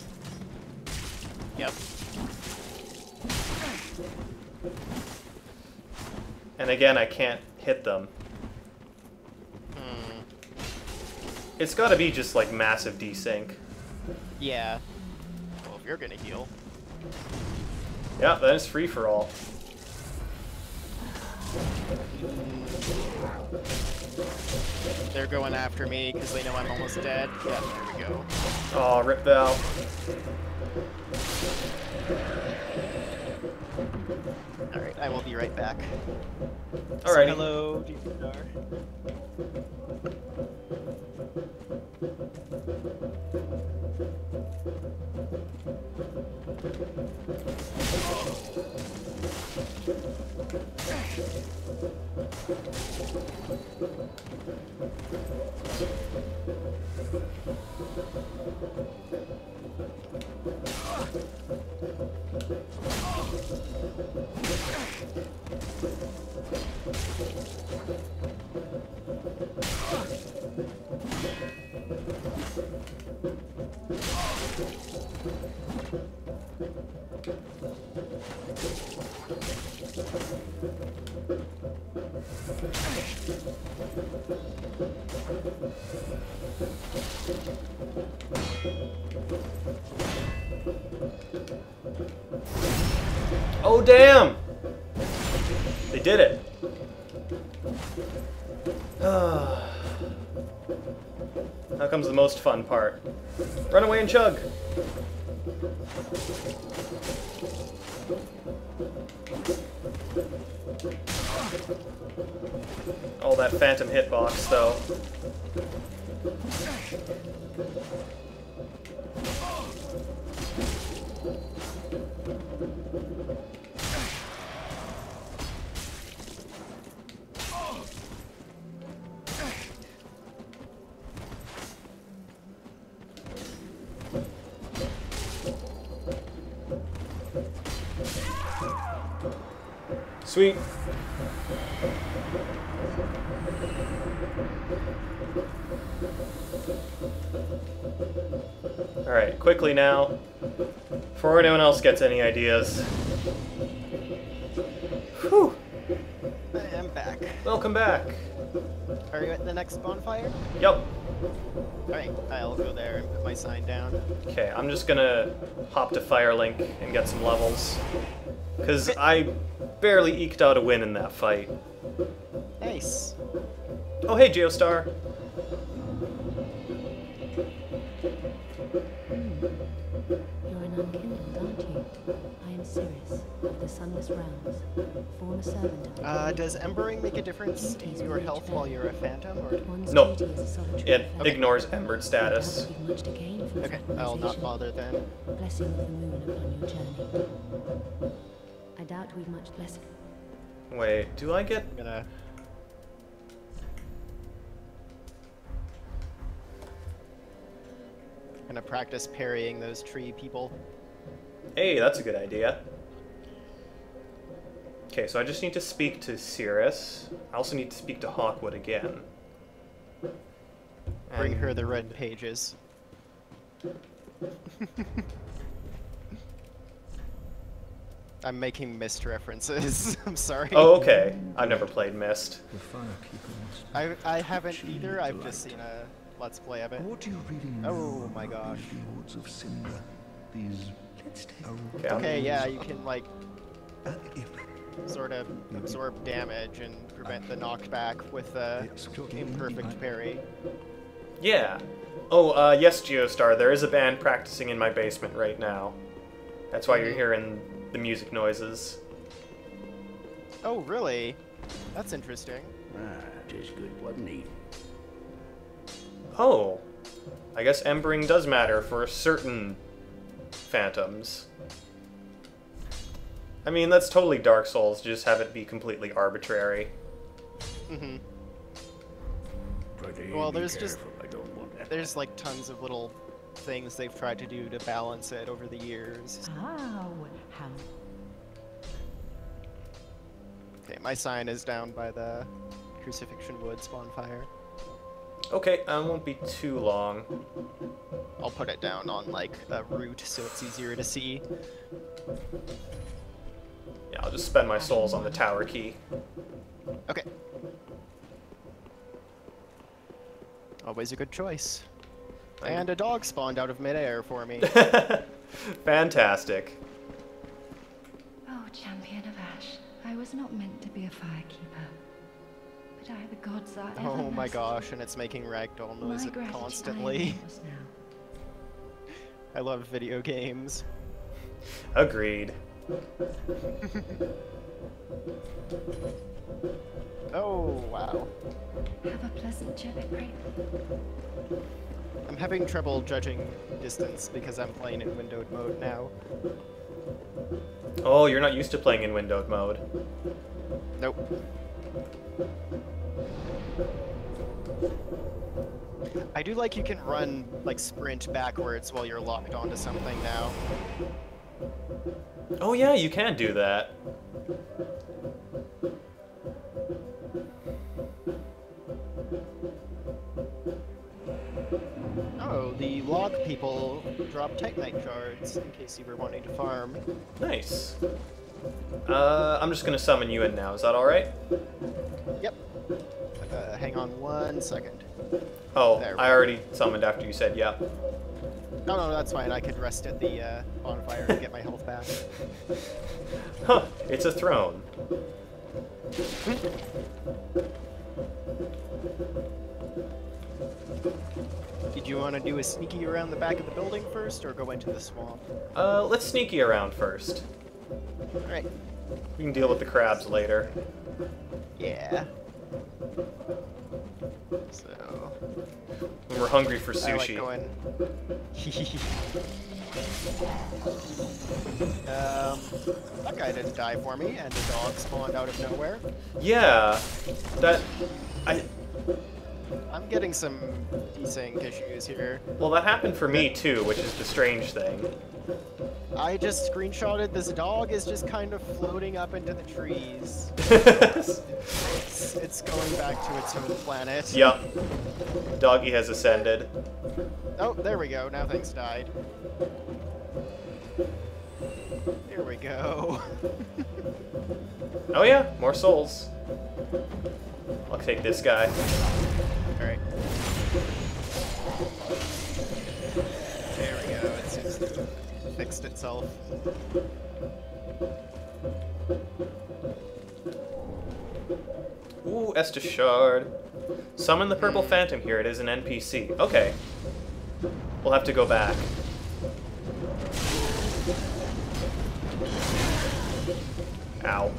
Yep. And again, I can't hit them. Hmm. It's gotta be just like massive desync. Yeah. Well, if you're gonna heal. Yeah, then it's free for all. They're going after me because they know I'm almost dead. Yeah, there we go. Oh, rip Val. Alright, I will be right back. Alright. Alrighty. hello, Star. Oh, most fun part. Run away and chug. All that phantom hitbox, though. Sweet. Alright, quickly now. Before anyone else gets any ideas. Whew. I am back. Welcome back. Are you at the next bonfire? Yep. Alright, I'll go there and put my sign down. Okay, I'm just gonna hop to Firelink and get some levels. Because I barely eked out a win in that fight. Nice. Oh, hey, Geostar. You're an unkindled, aren't you? I am Sirris, of the Sunless Realms, former servant of the Uh, does embering make a difference in your health while you're a phantom, or...? No. duty as a solitary It phantom. ignores Embered status. that you've much to gain from Okay, I'll not bother then. Blessing of the moon upon your journey. I doubt we've much less. Wait, do I get... I'm gonna... Gonna practice parrying those tree people. Hey, that's a good idea. Okay, so I just need to speak to Sirris. I also need to speak to Hawkwood again. Bring And- her the red pages. I'm making Myst references. I'm sorry. Oh, okay. I've never played Myst. The Firekeeper must I I haven't either. I've just seen a let's play of it. What do you really Oh my gosh. these lords of Cinder? These let's take Okay, Okay, yeah, you can like sort of absorb damage and prevent the knockback with a imperfect parry. Yeah. Oh, uh, yes, Geostar, there is a band practicing in my basement right now. That's why you're hearing the music noises. Oh, really? That's interesting. Ah, just good, wasn't he? Oh. I guess embering does matter for certain phantoms. I mean, that's totally Dark Souls, just have it be completely arbitrary. Mm-hmm. Well, be there's just- I don't want that. There's like tons of little things they've tried to do to balance it over the years. How? How? Okay, my sign is down by the Crucifixion Woods bonfire. Okay, I won't be too long. I'll put it down on like a route so it's easier to see. Yeah, I'll just spend my souls on the tower key. Okay. Always a good choice. And a dog spawned out of midair for me. Fantastic. Oh, champion of Ash, I was not meant to be a firekeeper. But I, the gods are ever oh my gosh, and it's making ragdoll My noise gratitude I am constantly. I love video games. Agreed. Oh, wow. Have a pleasant journey. I'm having trouble judging distance because I'm playing in windowed mode now. Oh, you're not used to playing in windowed mode. Nope. I do like you can run, like, sprint backwards while you're locked onto something now. Oh yeah, you can do that. Oh, the log people drop Titanite shards in case you were wanting to farm. Nice. Uh, I'm just gonna summon you in now. Is that all right? Yep. Uh, hang on one second. Oh, There I already summoned after you said yeah. No, no, that's fine. I could rest at the uh, bonfire and get my health back. Huh, it's a throne. Did you want to do a sneaky around the back of the building first, or go into the swamp? Uh, let's sneaky around first. Alright. We can deal with the crabs later. Yeah. So, When we're hungry for I like sushi. going. um, that guy didn't die for me, and a dog spawned out of nowhere. Yeah, that I I'm getting some desync issues here. well that happened for me too, which is the strange thing. I just screenshotted this dog is just kind of floating up into the trees. It's, it's going back to its home planet. yup. Doggy has ascended. Oh, there we go. Now things died. There we go. Oh yeah, more souls. I'll take this guy. Alright. There we go. It seems to have fixed itself. Ooh, Estus Shard. Summon the Purple Phantom here. It is an NPC. Okay. We'll have to go back. Ow.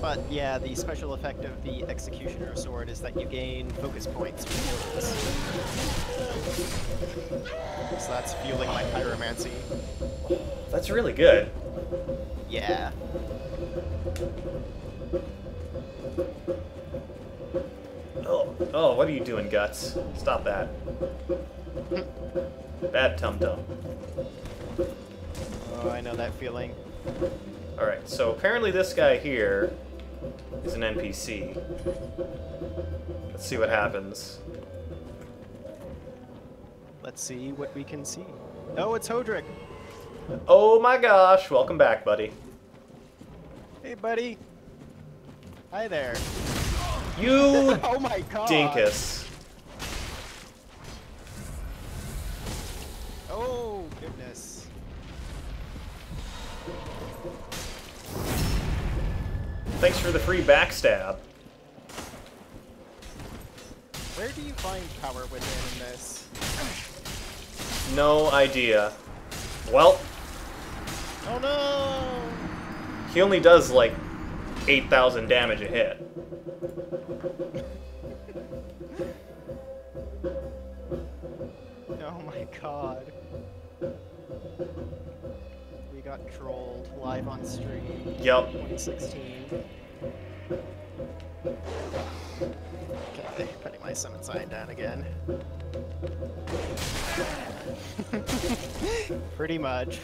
But yeah, the special effect of the Executioner Sword is that you gain focus points heals. So that's fueling my pyromancy. That's really good. Yeah. Oh, oh, what are you doing, Guts? Stop that. Bad Tum Tum. Oh, I know that feeling. Alright, so apparently this guy here is an NPC. Let's see what happens. Let's see what we can see. Oh, it's Hodrick. Oh my gosh, welcome back, buddy. Hey, buddy. Hi there. You Oh my god. dinkus. Oh, goodness. Thanks for the free backstab. Where do you find power within in this? No idea. Well, Oh no! he only does like 8,000 damage a hit. Oh my god. Got trolled live on stream. Yep. 2016. Okay, putting my summon sign down again. Pretty much.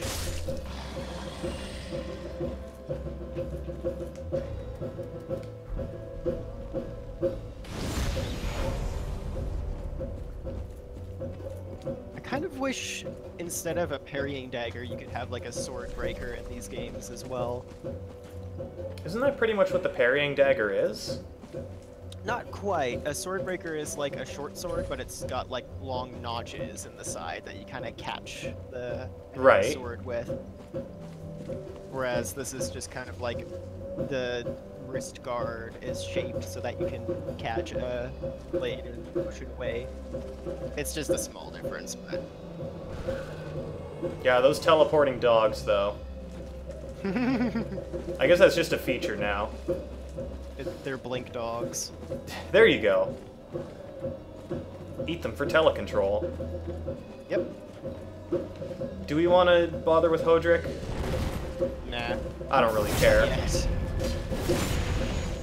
I kind of wish instead of a parrying dagger, you could have like a sword breaker in these games as well. Isn't that pretty much what the parrying dagger is? Not quite. A sword breaker is like a short sword, but it's got like long notches in the side that you kind of catch the Right. sword with. Whereas this is just kind of like the wrist guard is shaped so that you can catch a blade and push it away. It's just a small difference, but Yeah, those teleporting dogs, though. I guess that's just a feature now. it, they're blink dogs. There you go. Eat them for telecontrol. Yep. Do we want to bother with Hodrick? Nah. I don't really care. Yes.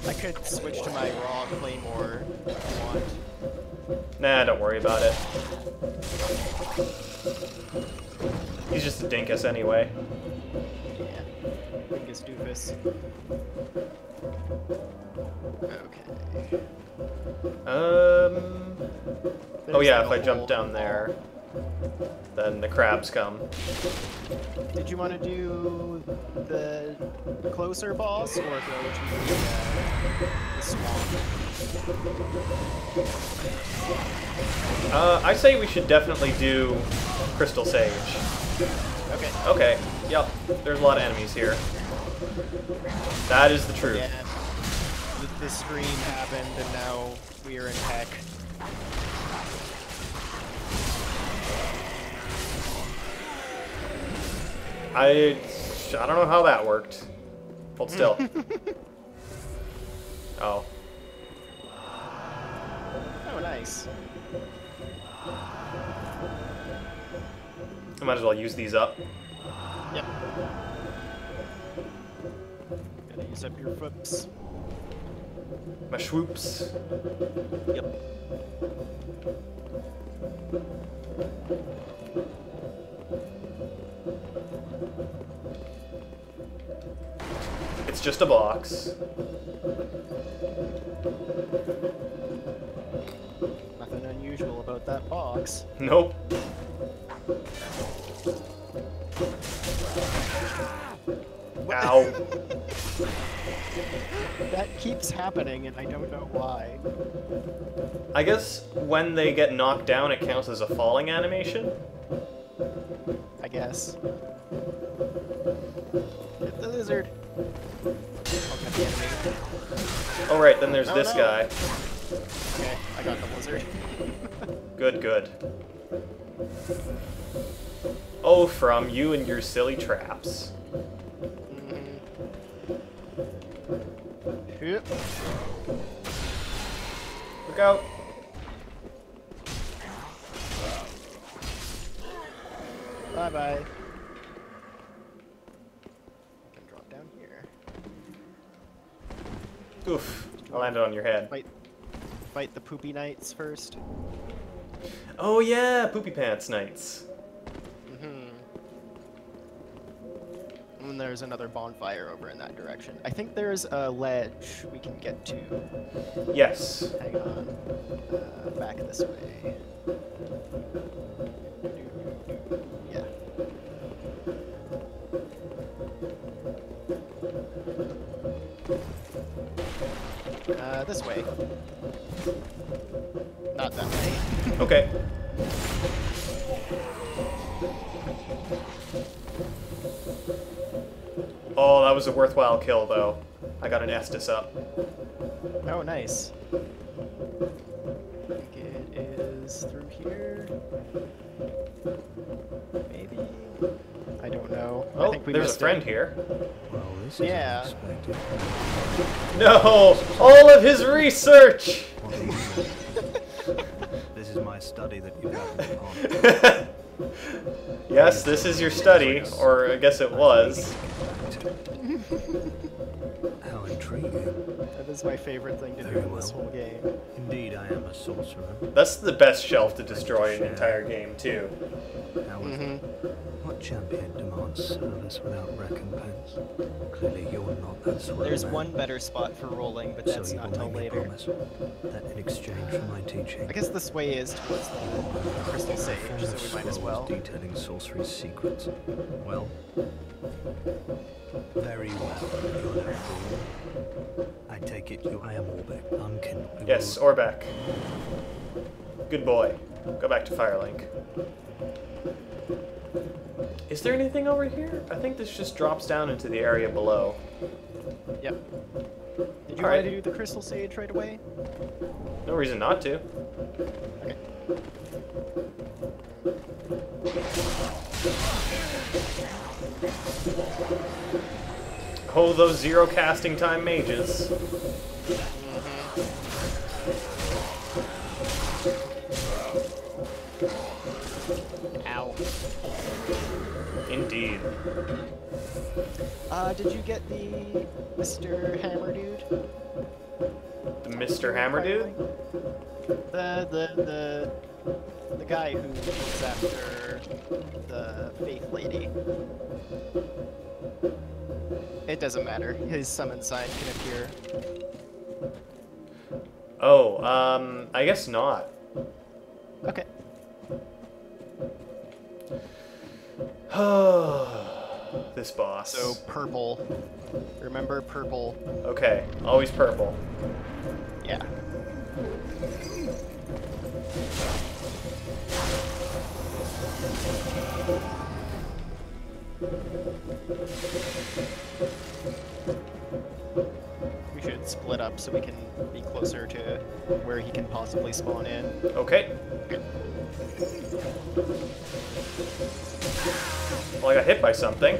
I could switch to my raw claymore if I want. Nah, don't worry about it. He's just a dinkus anyway. Yeah. Dingus doofus. Okay. Um. Oh yeah, if I jump down there, then the crabs come. Did you want to do the closer boss or go to the, uh, the swamp? Uh, I say we should definitely do Crystal Sage. Okay. Okay, yep. There's a lot of enemies here. That is the truth. Yeah. The, the stream happened and now we are in heck. I I don't know how that worked. Hold still. oh. Oh, nice. I might as well use these up. Yep. Gotta use up your flips. My swoops. Yep. It's just a box. Nothing unusual about that box. Nope. Ow. That keeps happening and I don't know why. I guess when they get knocked down, it counts as a falling animation. I guess. Get the lizard. I'll get the. Oh right, then there's Oh, this no. guy. Okay, I got the lizard. Good, good. Oh, from you and your silly traps. Yep. Look out. Bye bye. Can drop down here. Oof. I landed on your head. Fight, fight the poopy knights first. Oh yeah, poopy pants nights. And there's another bonfire over in that direction. I think there's a ledge we can get to. Yes. Hang on. Uh, back this way. Yeah. Uh, this way. Not that way. Okay. Oh, that was a worthwhile kill, though. I got an Estus up. Oh, nice. I think it is through here. Maybe. I don't know. I Oh, think we there's a friend it. here. Well, this is Yeah. unexpected. No! All of his research! What are you doing? this is my study that you happened upon. Yes, this is your study, or I guess it was. How intriguing. That is my favorite thing to do Very in this well. whole game. Indeed, I am a sorcerer. That's the best shelf to destroy in an entire game, too. However, Mm-hmm. what champion demands service without recompense? Clearly, you're not that sort There's of man. one better spot for rolling, but so that's you not will till later. promise that in exchange for my teaching, I guess the way is towards the crystal sage, so we might as well. detailing sorcery's secrets. Well, very well, you're no fool. I take it you I am Orbeck, Unkin. who Yes, will- Orbeck. Good boy. Go back to Firelink. Is there anything over here? I think this just drops down into the area below. Yep. Did you Alright. want to do the crystal sage right away? No reason not to. Oh, those zero casting time mages. Ow. Indeed. Uh, did you get the Mr. Hammer dude? The Mr. Hammer dude? The the the the guy who looks after the Faith Lady. It doesn't matter. His summon sign can appear. Oh, um, I guess not. Okay. this boss. So purple. Remember purple. Okay, always purple. Yeah. We should split up so we can be closer to where he can possibly spawn in. Okay. Well, I got hit by something.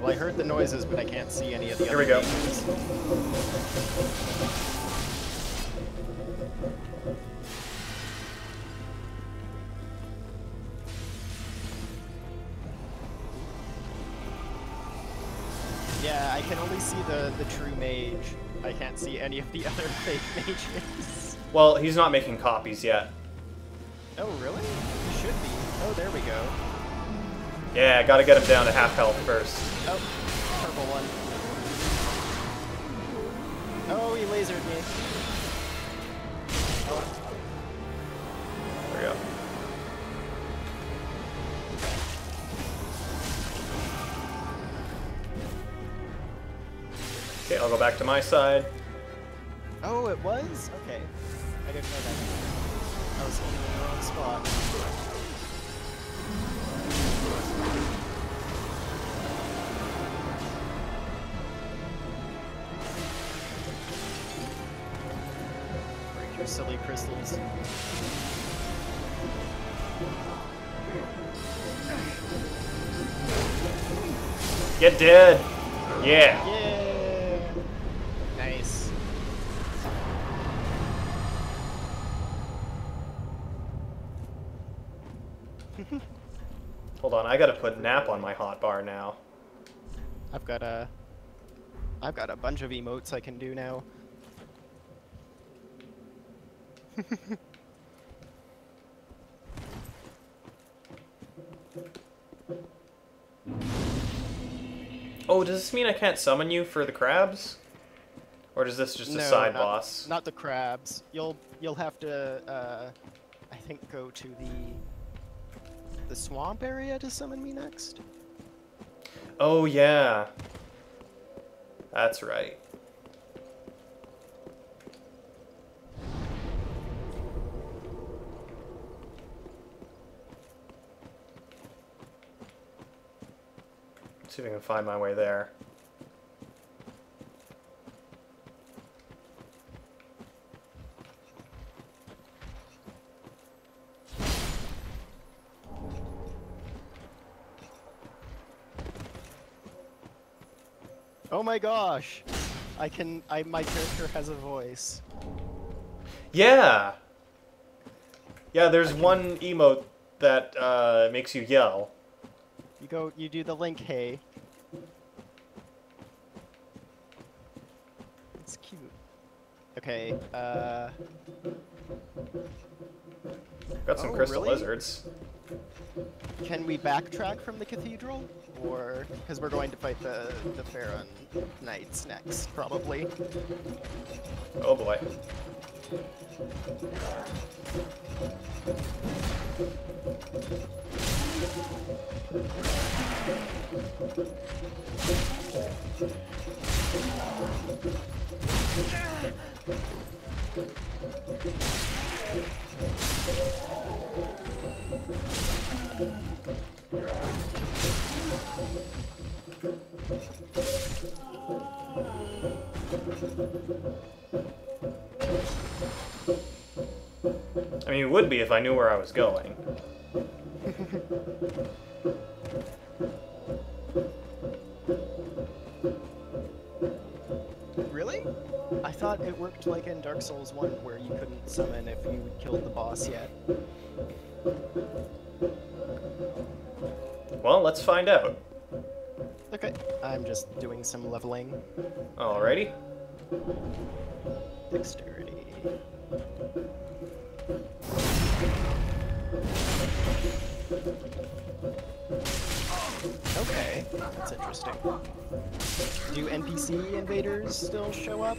Well, I heard the noises, but I can't see any of the Here other we go. Yeah, I can only see the, the true mage. I can't see any of the other fake mages. Well, he's not making copies yet. Oh, really? He should be. Oh, there we go. Yeah, gotta get him down to half health first. Oh, purple one. Oh, he lasered me. There we go. Okay, I'll go back to my side. Oh, it was? Okay. I didn't know that. I was the wrong spot. Break your silly crystals. Get dead! Yeah! Yeah! Nice. Hold on, I gotta put nap on my hotbar now. I've got a... I've got a bunch of emotes I can do now. Oh, does this mean I can't summon you for the crabs? Or is this just a side not- boss? Not the crabs. You'll you'll have to uh, I think go to the the swamp area to summon me next. Oh, yeah. That's right. See if I can find my way there. Oh my gosh! I can. I my character has a voice. Yeah. Yeah, there's one emote that uh, makes you yell. You go. You do the link. Hey. It's cute. Okay. Uh. Got some Oh, crystal really? lizards. Can we backtrack from the cathedral, or because we're going to fight the the Farron Knights next, probably? Oh boy. I mean, it would be if I knew where I was going. Really? I thought it worked like in Dark Souls 1, where you couldn't summon if you killed the boss yet. Well, let's find out. Okay, I'm just doing some leveling. Alrighty. Dexterity. Okay, that's interesting. Do NPC invaders still show up?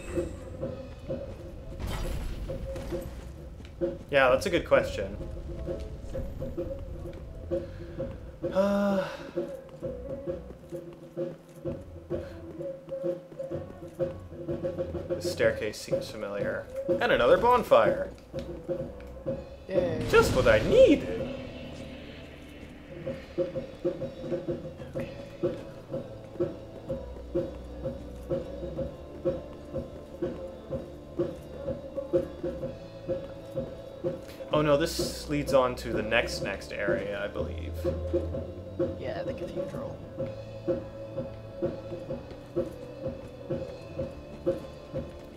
Yeah, that's a good question. Uh, the staircase seems familiar. And another bonfire. Yay. Just what I needed. Oh no, this leads on to the next next area, I believe. Yeah, the cathedral.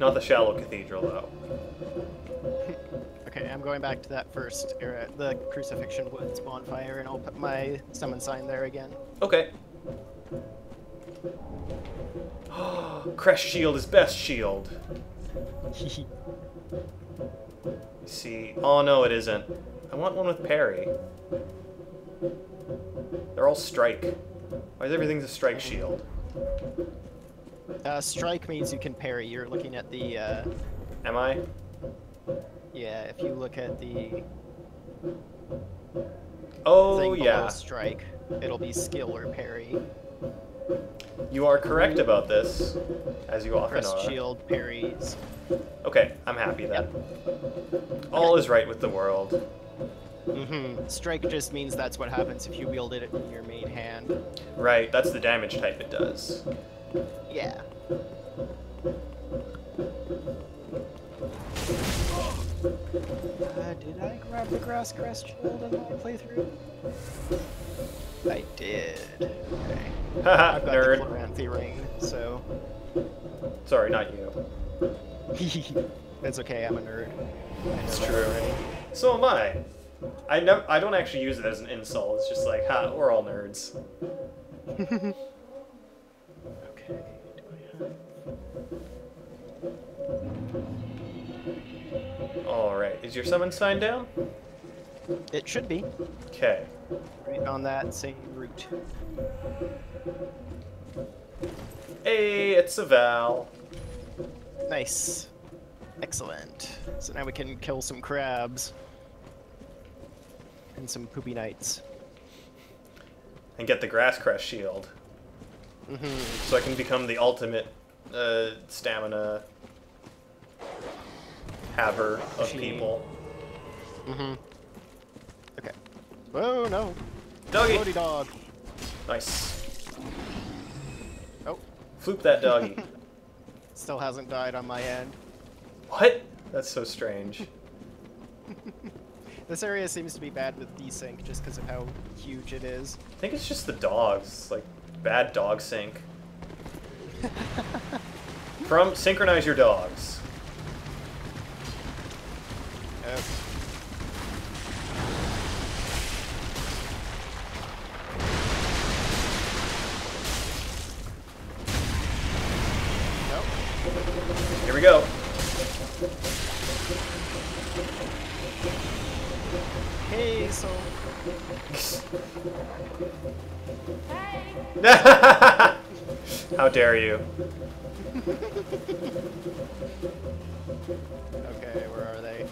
Not the shallow cathedral though. Okay, I'm going back to that first era, the Crucifixion Woods bonfire, and I'll put my summon sign there again. Okay. Crest shield is best shield. See. Oh no, it isn't. I want one with parry. They're all strike. Why is everything a strike shield? uh, strike means you can parry. You're looking at the, uh, Am I? yeah, if you look at the Oh yeah. strike, it'll be skill or parry. You are correct about this, as you often Crest are. shield parries. Okay, I'm happy then. All is right with the world. Mm-hmm. Strike just means that's what happens if you wield it in your main hand. Right, that's the damage type it does. Yeah. Uh, did I grab the grass crest shield in my playthrough? I did. Okay. Haha, I've got nerd. the Chloranthy ring, so Sorry, not you. it's okay. I'm a nerd. It's true. already. So am I. I never. I don't actually use it as an insult. It's just like, ha, we're all nerds. Okay. Do I have? All right. Is your summon sign down? It should be Okay. right on that same route. Hey, it's a Val. Nice. Excellent. So now we can kill some crabs. And some poopy knights. And get the grass crest shield, Mm-hmm. so I can become the ultimate uh, stamina haver of Machine. people. Mm-hmm. Okay. Oh no. Doggy. Floaty dog. Nice. Oh, Floop that doggy. still hasn't died on my end. what? That's so strange. This area seems to be bad with desync just because of how huge it is. I think it's just the dogs. Like bad dog sync. From synchronize your dogs. Uh, nope. Here we go. Hey, so How dare you? okay, where are they?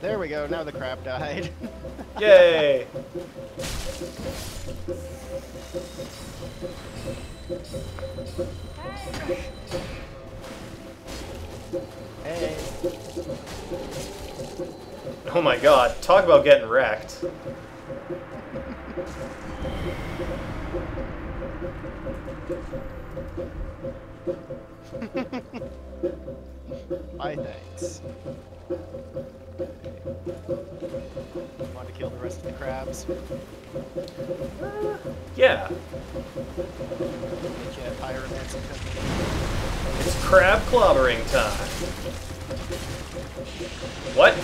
There we go. Now the crab died. Yay! Oh my god, talk about getting wrecked. My thanks. Want to kill the rest of the crabs? Yeah, you a pyromancer it's crab clobbering time. What?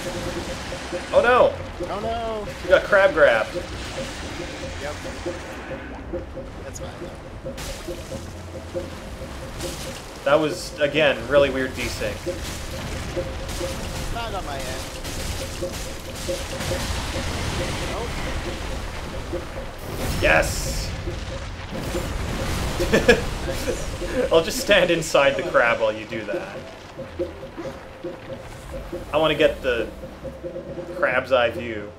Oh no! Oh no! You got crab grabbed. Yep. That's fine. That was, again, really weird desync. Not on my end. Yes! I'll just stand inside the crab while you do that. I want to get the crab's eye view.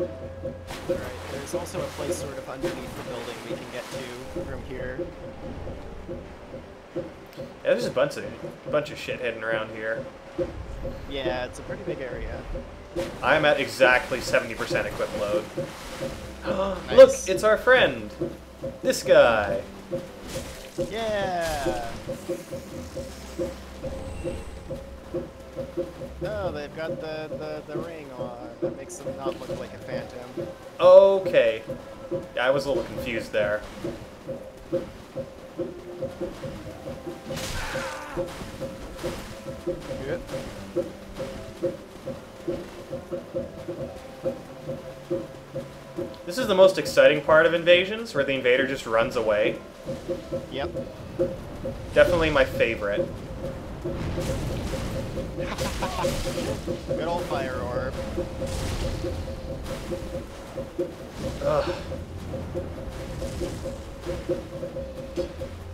Alright, there's also a place sort of underneath the building we can get to from here. Yeah, there's a bunch of bunch of shit hidden around here. Yeah, it's a pretty big area. I'm at exactly 70% equip load. Look, it's our friend. This guy. Yeah! Oh, they've got the, the, the ring on. That makes them not look like a phantom. Okay. I was a little confused there. Good. This is the most exciting part of invasions, where the invader just runs away. Yep. Definitely my favorite. Good old fire orb. Ugh.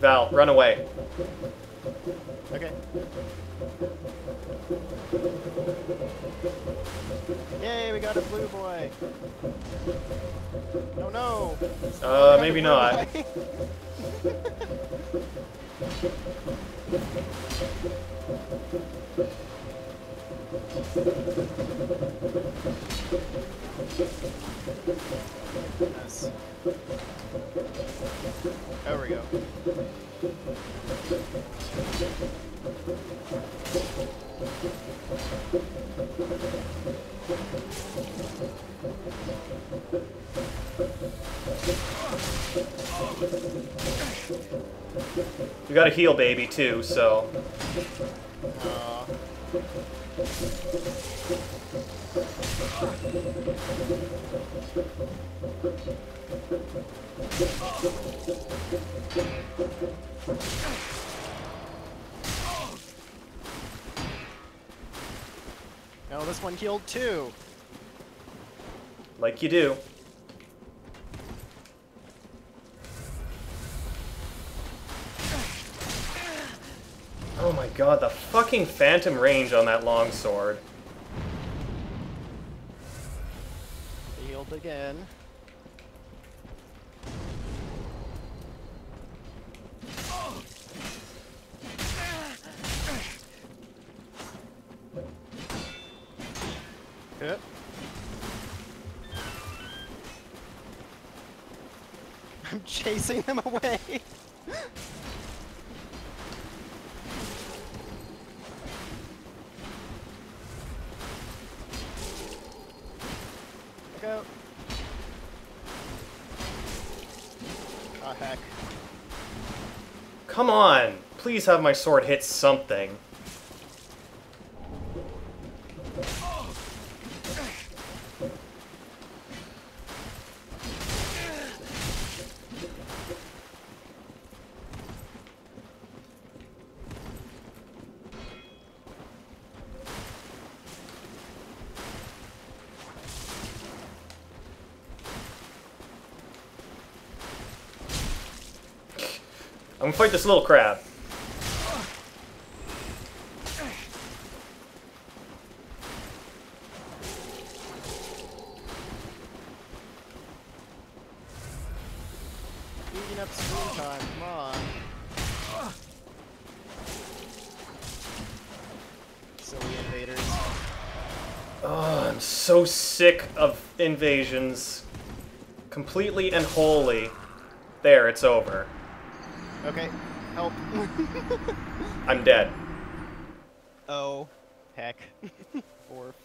Val, run away. Okay. Yay, we got a blue boy. No, no. Uh, maybe not. Nice. There we go. We got a heal baby too, so Aw. No, this one healed too. like you do. Oh my god, the fucking phantom range on that longsword. Healed again. Good. I'm chasing them away. Go. Oh heck. Come on! please have my sword hit something. I'm this little crab. Eating up screen time, come on. Silly invaders. Oh, I'm so sick of invasions. Completely and wholly. There, it's over. Okay, help. I'm dead. oh, heck. Orf.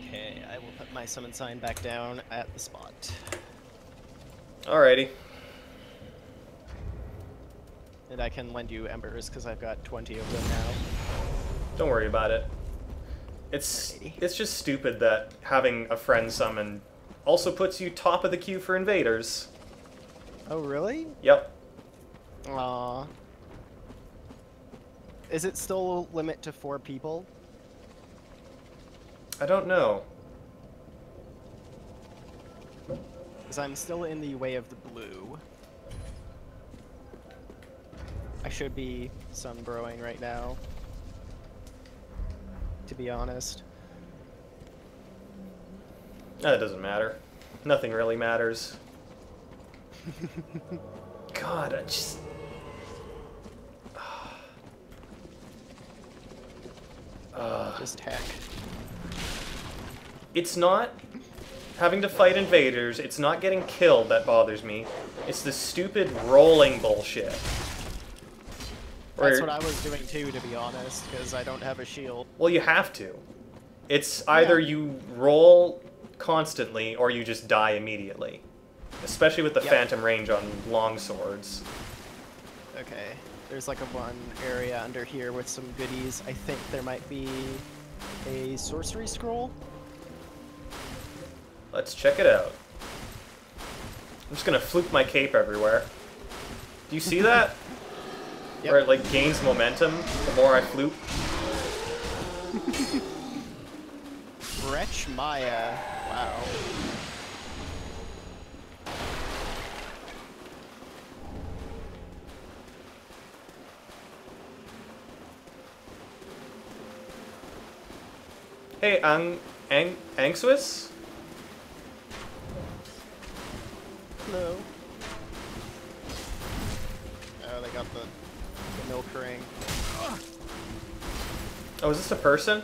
Okay, I will put my summon sign back down at the spot. Alrighty. And I can lend you embers because I've got 20 of them now. Don't worry about it. It's it's just stupid that having a friend summon also puts you top of the queue for invaders. Oh, really? Yep. Aw. Is it still a limit to four people? I don't know. Because I'm still in the way of the blue. I should be sunbrowing right now. To be honest. That doesn't matter. Nothing really matters. God, I just uh, Just heck. it's not having to fight invaders, it's not getting killed that bothers me. It's the stupid rolling bullshit. That's what I was doing too, to be honest, because I don't have a shield. Well, you have to. It's either Yeah. you roll constantly or you just die immediately. Especially with the Yep. phantom range on long swords. Okay. There's like a one area under here with some goodies. I think there might be a sorcery scroll. Let's check it out. I'm just gonna fluke my cape everywhere. Do you see that? Yep. Where it like gains momentum the more I fluke? Wretch Maya. Wow. Hey, Ang Ang Angswis? Hello. Oh, they got the, the milk ring. Oh, is this a person?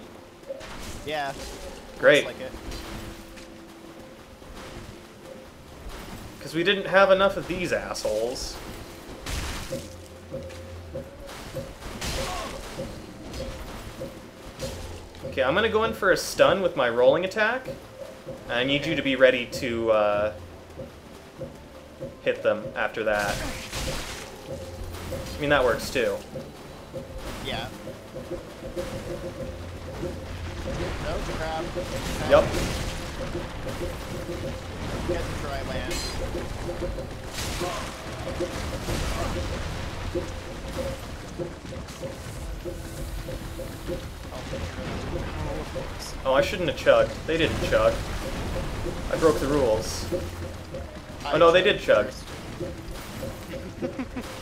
Yeah. Great. Looks like. Because we didn't have enough of these assholes. Okay, I'm gonna go in for a stun with my rolling attack. I need you to be ready to uh, hit them after that. I mean, that works too. Yeah. No, crap. Yep. Get to dry land. Oh. Oh, I shouldn't have chugged. They didn't chug. I broke the rules. Oh no, they did chug.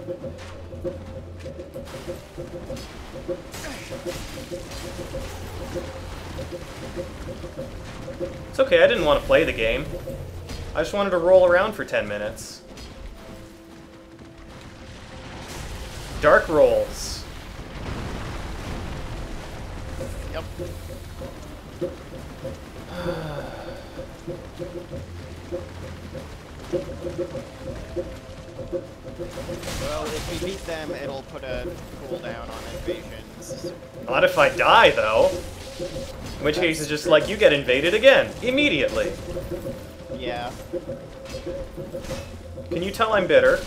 okay, I didn't want to play the game. I just wanted to roll around for 10 minutes. Dark rolls. Yep. Well, if we beat them, it'll put a cooldown on invasions. Not if I die, though. In which case, it's just like you get invaded again, immediately. Yeah, Can you tell I'm bitter?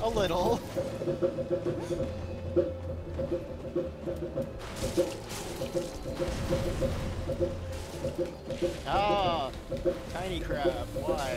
a little. Ah, tiny crab, why?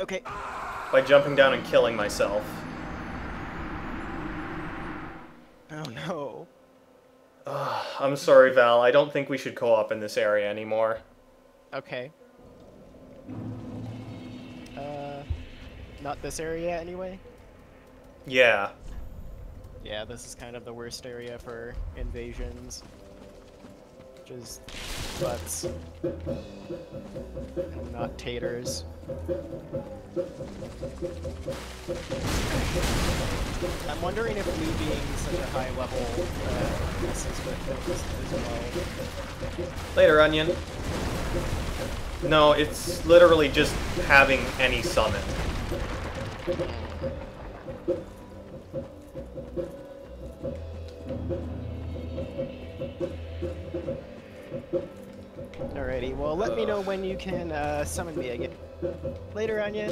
Okay. By jumping down and killing myself. Oh no. Ugh, I'm sorry, Val. I don't think we should co-op in this area anymore. Okay. Uh, not this area anyway? Yeah. Yeah, this is kind of the worst area for invasions. Just butts. And not taters. I'm wondering if me being such a high level uh, messes with things as well. Later, Onion. No, it's literally just having any summon. Well let me know when you can uh, summon me again. Later, Onion.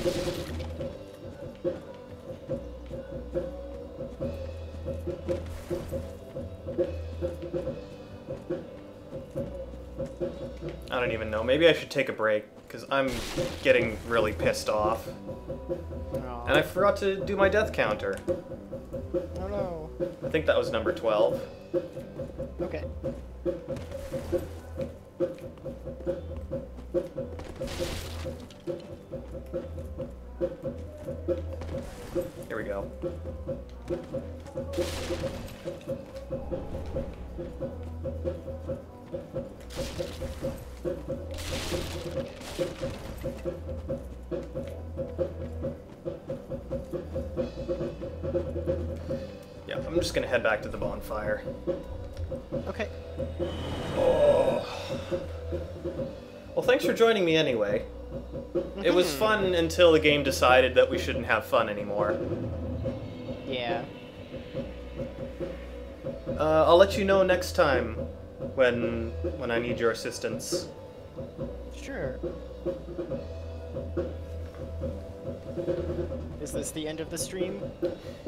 I don't even know. Maybe I should take a break, because I'm getting really pissed off. And I forgot to do my death counter. Oh no. I think that was number 12. Okay. Gonna head back to the bonfire. Okay. Oh. Well, thanks for joining me anyway. It was fun until the game decided that we shouldn't have fun anymore. Yeah. Uh, I'll let you know next time when when I need your assistance. Sure. Is this the end of the stream?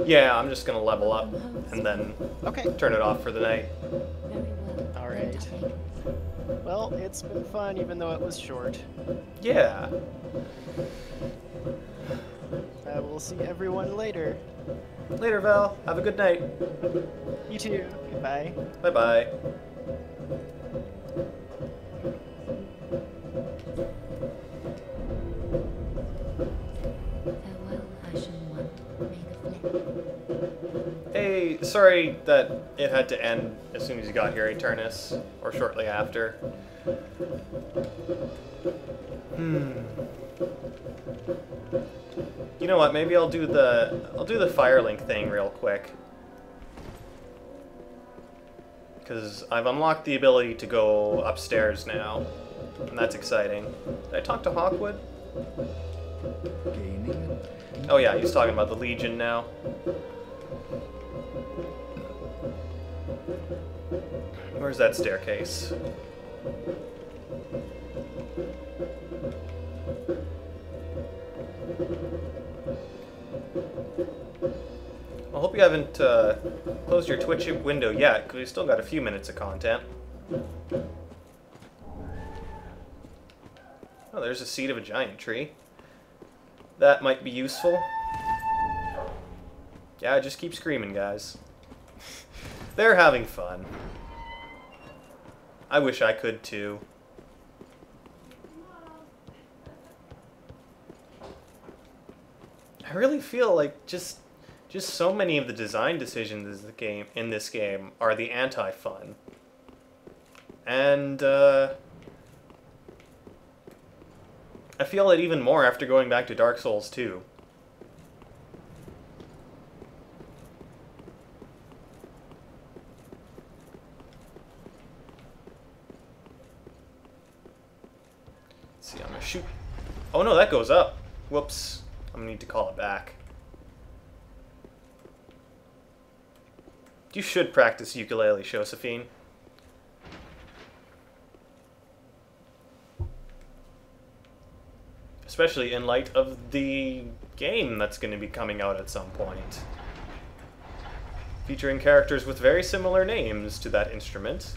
Yeah, I'm just gonna level up and then Okay. turn it off for the night. Alright. Well, it's been fun even though it was short. Yeah. I will see everyone later. Later, Val. Have a good night. You too. Goodbye. Bye sorry that it had to end as soon as you got here, Eternus, or shortly after. Hmm. You know what? Maybe I'll do the I'll do the Firelink thing real quick. because I've unlocked the ability to go upstairs now, and that's exciting. Did I talk to Hawkwood? Oh yeah, he's talking about the Legion now. Where's that staircase? I hope you haven't uh, closed your Twitch window yet, because we've still got a few minutes of content. Oh, there's a seed of a giant tree. That might be useful. Yeah, just keep screaming, guys. They're having fun. I wish I could too. I really feel like just just so many of the design decisions in the game in this game are the anti-fun. And uh, I feel it even more after going back to Dark Souls 2. Let's see, I'm gonna shoot. Oh no, that goes up. Whoops. I'm gonna need to call it back. You should practice ukulele, Josephine. Especially in light of the game that's going to be coming out at some point. Featuring characters with very similar names to that instrument.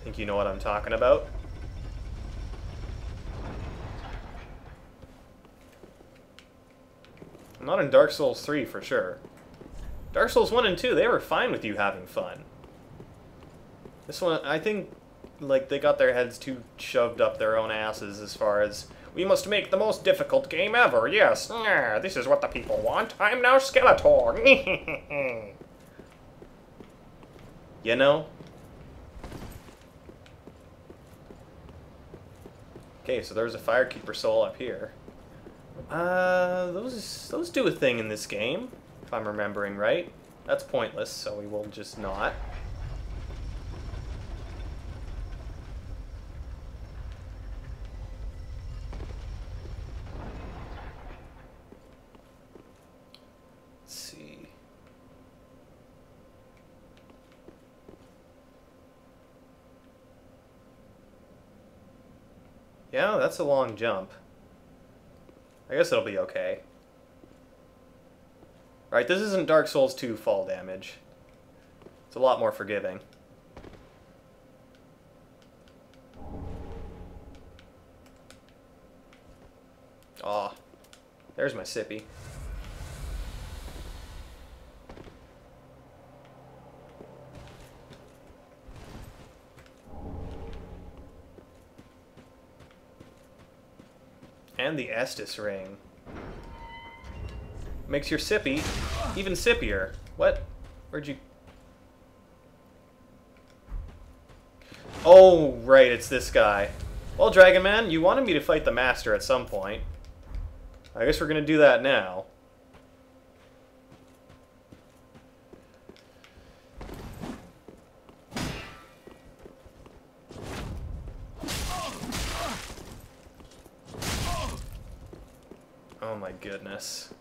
I think you know what I'm talking about. Not in Dark Souls 3 for sure. Dark Souls 1 and 2, they were fine with you having fun. This one, I think, like, they got their heads too shoved up their own asses as far as, we must make the most difficult game ever, yes, ah, this is what the people want, I'm now Skeletor. you know? Okay, so there's a Firekeeper soul up here. Uh, those those do a thing in this game, if I'm remembering right. That's pointless, so we will just not. See. Yeah, that's a long jump. I guess it'll be okay. Right, this isn't Dark Souls 2 fall damage. It's a lot more forgiving. Aw. There's my sippy. And the Estus ring. Makes your sippy even sippier. What? Where'd you... Oh, right, it's this guy. Well, Dragon Man, you wanted me to fight the Master at some point. I guess we're gonna do that now. Goodness.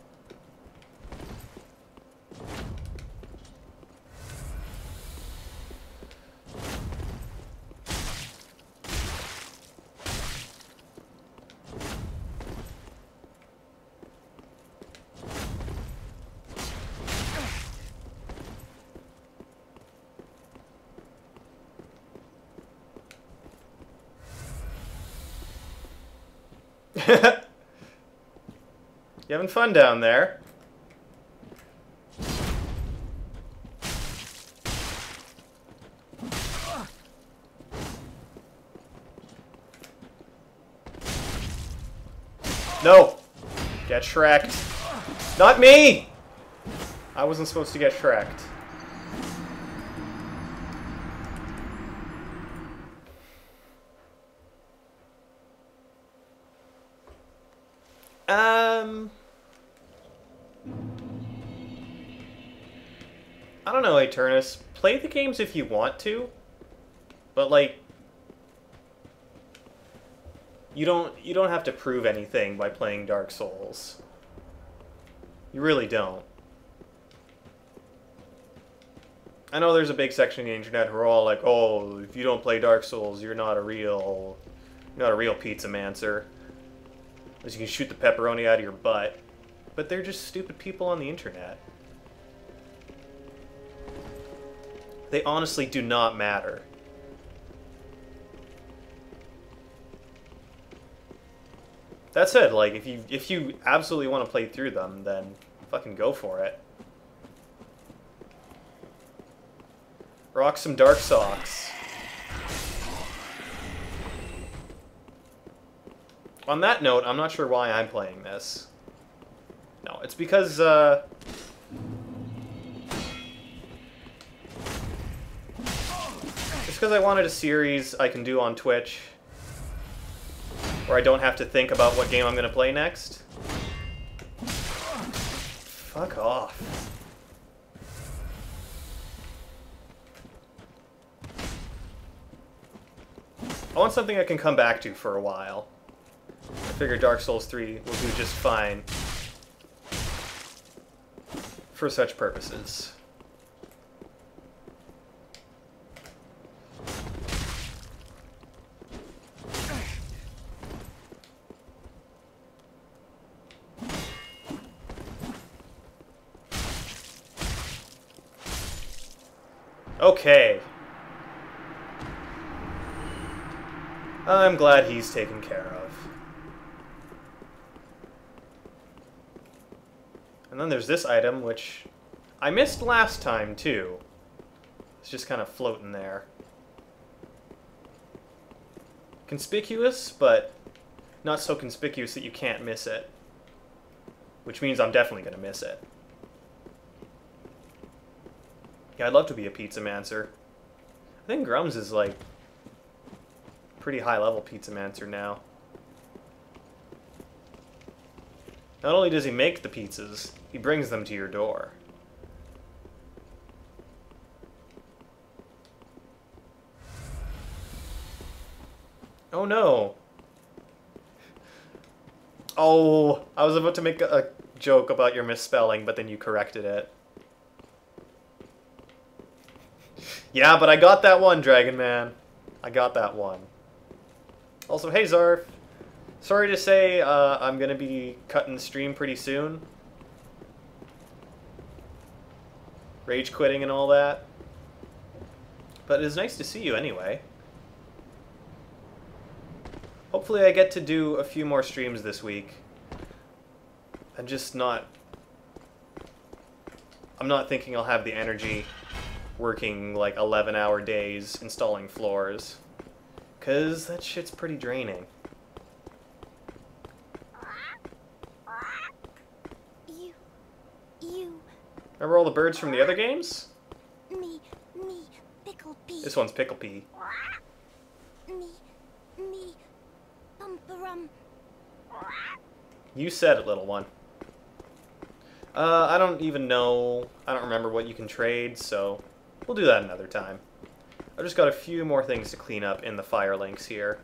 You having fun down there? No! Get Shreked. Not me! I wasn't supposed to get Shreked. Eternus. Play the games if you want to, but like, you don't you don't have to prove anything by playing Dark Souls. You really don't. I know there's a big section of the internet who are all like, "Oh, if you don't play Dark Souls, you're not a real, you're not a real pizza mancer." Because you can shoot the pepperoni out of your butt. But they're just stupid people on the internet. They honestly do not matter. That said, like if you if you absolutely want to play through them, then fucking go for it. Rock some dark socks. On that note, I'm not sure why I'm playing this. No, it's because, uh... Because I wanted a series I can do on Twitch where I don't have to think about what game I'm going to play next. Fuck off. I want something I can come back to for a while. I figure Dark Souls 3 will do just fine for such purposes. Okay. I'm glad he's taken care of. And then there's this item, which I missed last time, too. It's just kind of floating there. Conspicuous, but not so conspicuous that you can't miss it. Which means I'm definitely going to miss it. Yeah, I'd love to be a pizza mancer. I think Grums is like pretty high level pizza mancer now. Not only does he make the pizzas, he brings them to your door. Oh no. Oh, I was about to make a, a joke about your misspelling, but then you corrected it. Yeah, but I got that one, Dragon Man. I got that one. Also, hey Zarf. Sorry to say, uh, I'm going to be cutting the stream pretty soon. Rage quitting and all that. But it's nice to see you anyway. Hopefully I get to do a few more streams this week. I'm just not... I'm not thinking I'll have the energy working like 11 hour days installing floors. Because that shit's pretty draining. You. You. Remember all the birds from the other games? Me. Me. Pickle pea. This one's Pickle Pea. Me. Me. Bumperum. You said it, little one. Uh, I don't even know. I don't remember what you can trade, so we'll do that another time. I've just got a few more things to clean up in the fire links here.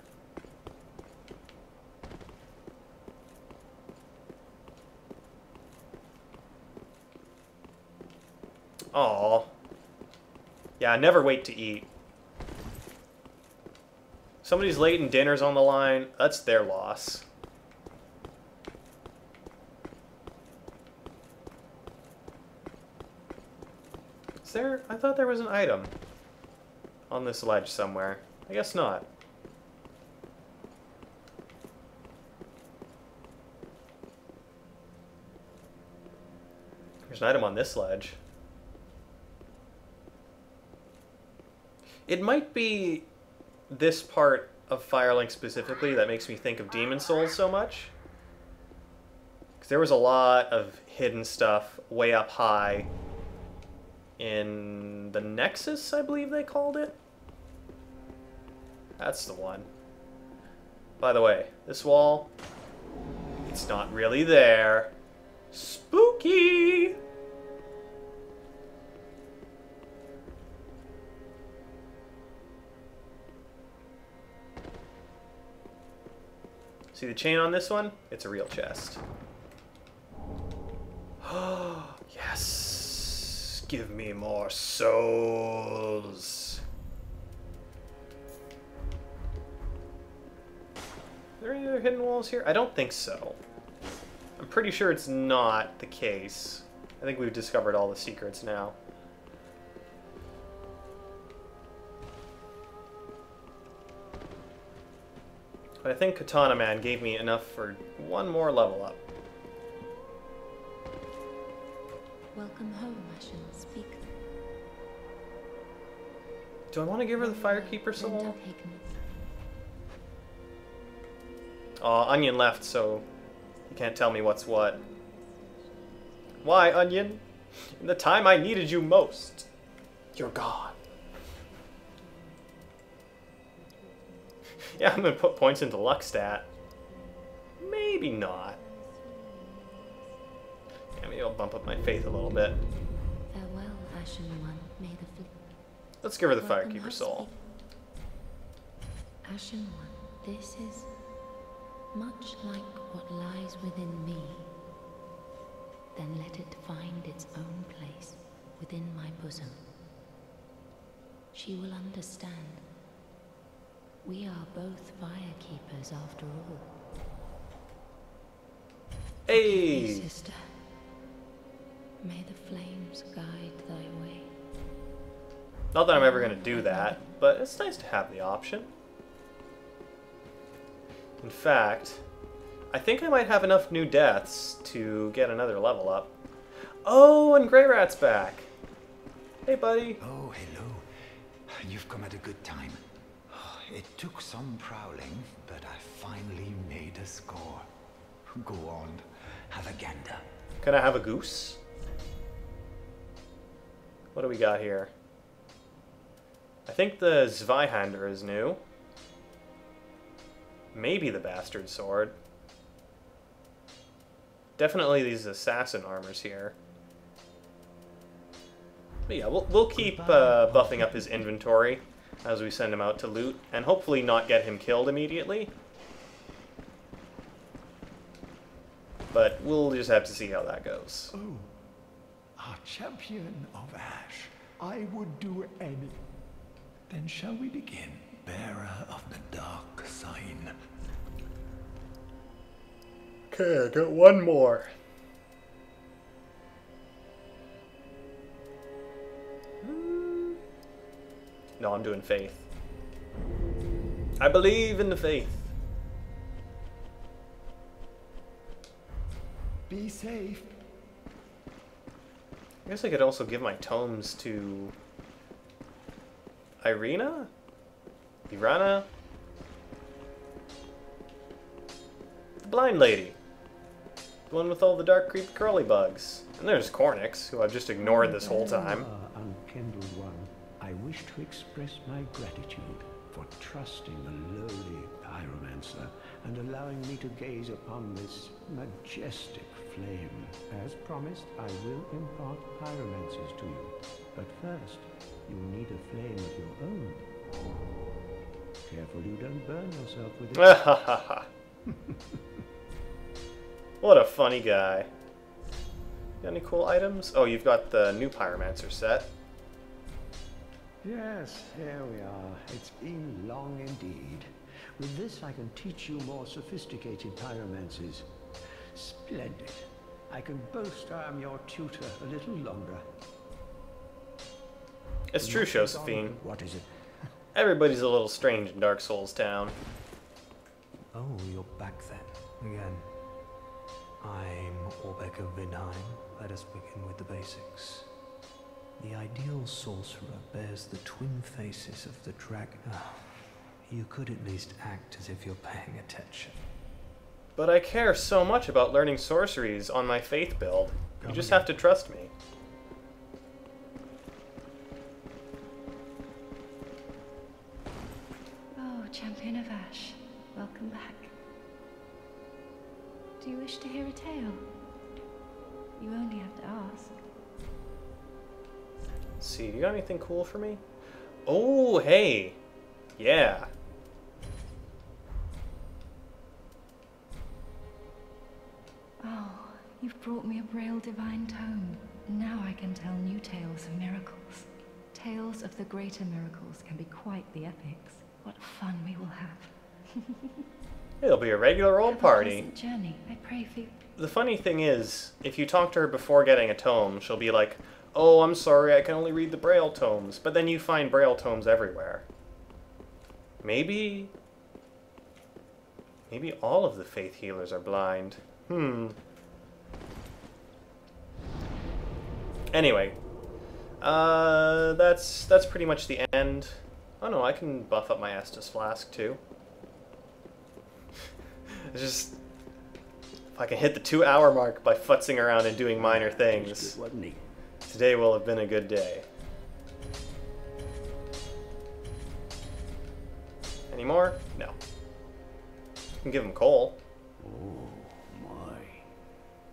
Aw. Yeah, I never wait to eat. Somebody's late and dinner's on the line, that's their loss. There... I thought there was an item on this ledge somewhere. I guess not. There's an item on this ledge. It might be this part of Firelink specifically that makes me think of Demon's Souls so much. Because there was a lot of hidden stuff way up high in the Nexus, I believe they called it. That's the one. By the way, this wall, it's not really there. Spooky! See the chain on this one? It's a real chest. Oh, yes! Give me more souls! Are there any other hidden walls here? I don't think so. I'm pretty sure it's not the case. I think we've discovered all the secrets now. But I think Katana Man gave me enough for one more level up. Welcome home, Ashen. Do I want to give her the Firekeeper Then soul? don't take me. Aw, Onion left, so you can't tell me what's what. Why, Onion? In the time I needed you most, you're gone. yeah, I'm gonna put points into luck stat. Maybe not. Yeah, maybe I'll bump up my faith a little bit. Farewell, Ashen One. May the fl- Let's give her the Firekeeper soul. Ashen One, this is much like what lies within me. Then let it find its own place within my bosom. She will understand. We are both firekeepers after all. Hey! Sister, may the flames guide thy way. Not that I'm ever gonna do that, but it's nice to have the option. In fact, I think I might have enough new deaths to get another level up. Oh, and Greirat's back. Hey, buddy. Oh, hello. You've come at a good time. It took some prowling, but I finally made a score. Go on, have a gander. Can I have a goose? What do we got here? I think the Zweihander is new. Maybe the Bastard Sword. Definitely these assassin armors here. But yeah, we'll, we'll keep uh, buffing up his inventory as we send him out to loot, and hopefully not get him killed immediately. But we'll just have to see how that goes. Oh, our champion of Ash. I would do any. Then shall we begin? Bearer of the dark sign. Okay, I got one more. Hmm. No, I'm doing faith. I believe in the faith. Be safe. I guess I could also give my tomes to Irina? Irana? The blind lady. The one with all the dark, creepy, curly bugs. And there's Cornyx, who I've just ignored this whole time. Ah, unkindled one, I wish to express my gratitude for trusting the lowly pyromancer and allowing me to gaze upon this majestic flame. As promised, I will impart pyromancers to you. But first, you need a flame of your own. Careful you don't burn yourself with it. what a funny guy. Got any cool items? Oh, you've got the new Pyromancer set. Yes, here we are. It's been long indeed. With this, I can teach you more sophisticated pyromancies. Splendid. I can boast I am your tutor a little longer. It's true, Josephine. What is it? Everybody's a little strange in Dark Souls Town. Oh, you're back then, again. I'm Orbeck of Vinheim. Let us begin with the basics. The ideal sorcerer bears the twin faces of the dragon. Ah, you could at least act as if you're paying attention. But I care so much about learning sorceries on my faith build. You just have to trust me. Purnavash, welcome back. Do you wish to hear a tale? You only have to ask. Let's see, you got anything cool for me? Oh, hey! Yeah! Oh, you've brought me a Braille Divine Tome. Now I can tell new tales of miracles. Tales of the greater miracles can be quite the epics. What fun we will have. It'll be a regular old party. journey. I pray for you. The funny thing is, if you talk to her before getting a tome, she'll be like, Oh, I'm sorry, I can only read the Braille tomes. But then you find Braille tomes everywhere. Maybe. Maybe all of the faith healers are blind. Hmm. Anyway, uh, that's that's pretty much the end. Oh no, I can buff up my Estus flask too. it's just if I can hit the two-hour mark by futzing around and doing minor things, Good, wasn't he? today will have been a good day. Any more? No. can give him coal. Oh, my.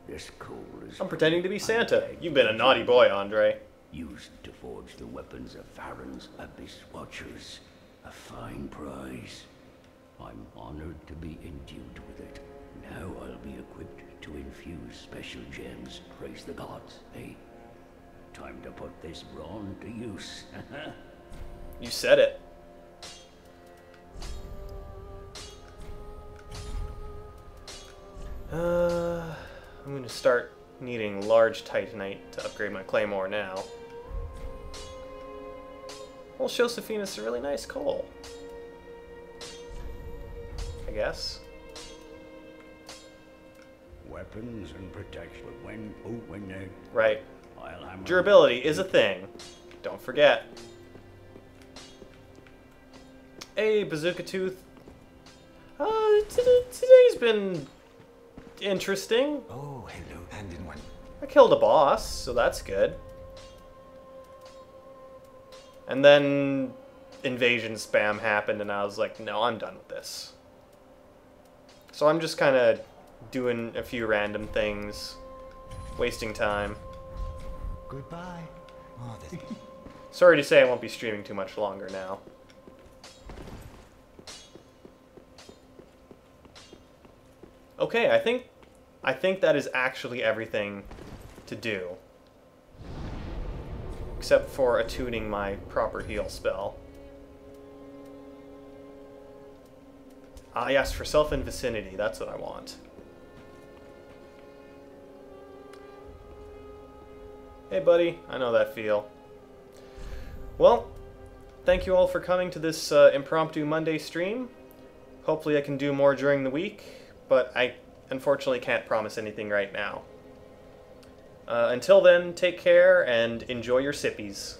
This coal is... I'm pretending to be Santa. You've been a naughty boy, Andre. Used to forge the weapons of Farron's Abyss Watchers. A fine prize. I'm honored to be endued with it. Now I'll be equipped to infuse special gems. Praise the gods, eh? Time to put this brawn to use. You said it. Uh, I'm gonna start needing large titanite to upgrade my claymore now. Well, Josephinus is a really nice coal. I guess. Weapons and protection. When, oh, when they... Right. I'll hammer... Durability is a thing. Don't forget. Hey, Bazooka Tooth. Uh, t- today's been interesting. Oh, hello, hand in one. I killed a boss, so that's good. And then invasion spam happened, and I was like, no, I'm done with this. So I'm just kind of doing a few random things, wasting time. Goodbye. Oh. Sorry to say I won't be streaming too much longer now. Okay, I think I think that is actually everything to do. Except for attuning my proper heal spell. Ah yes, for self and vicinity, that's what I want. Hey buddy, I know that feel. Well, thank you all for coming to this uh, impromptu Monday stream. Hopefully I can do more during the week, but I unfortunately can't promise anything right now. Uh, until then, take care and enjoy your sippies.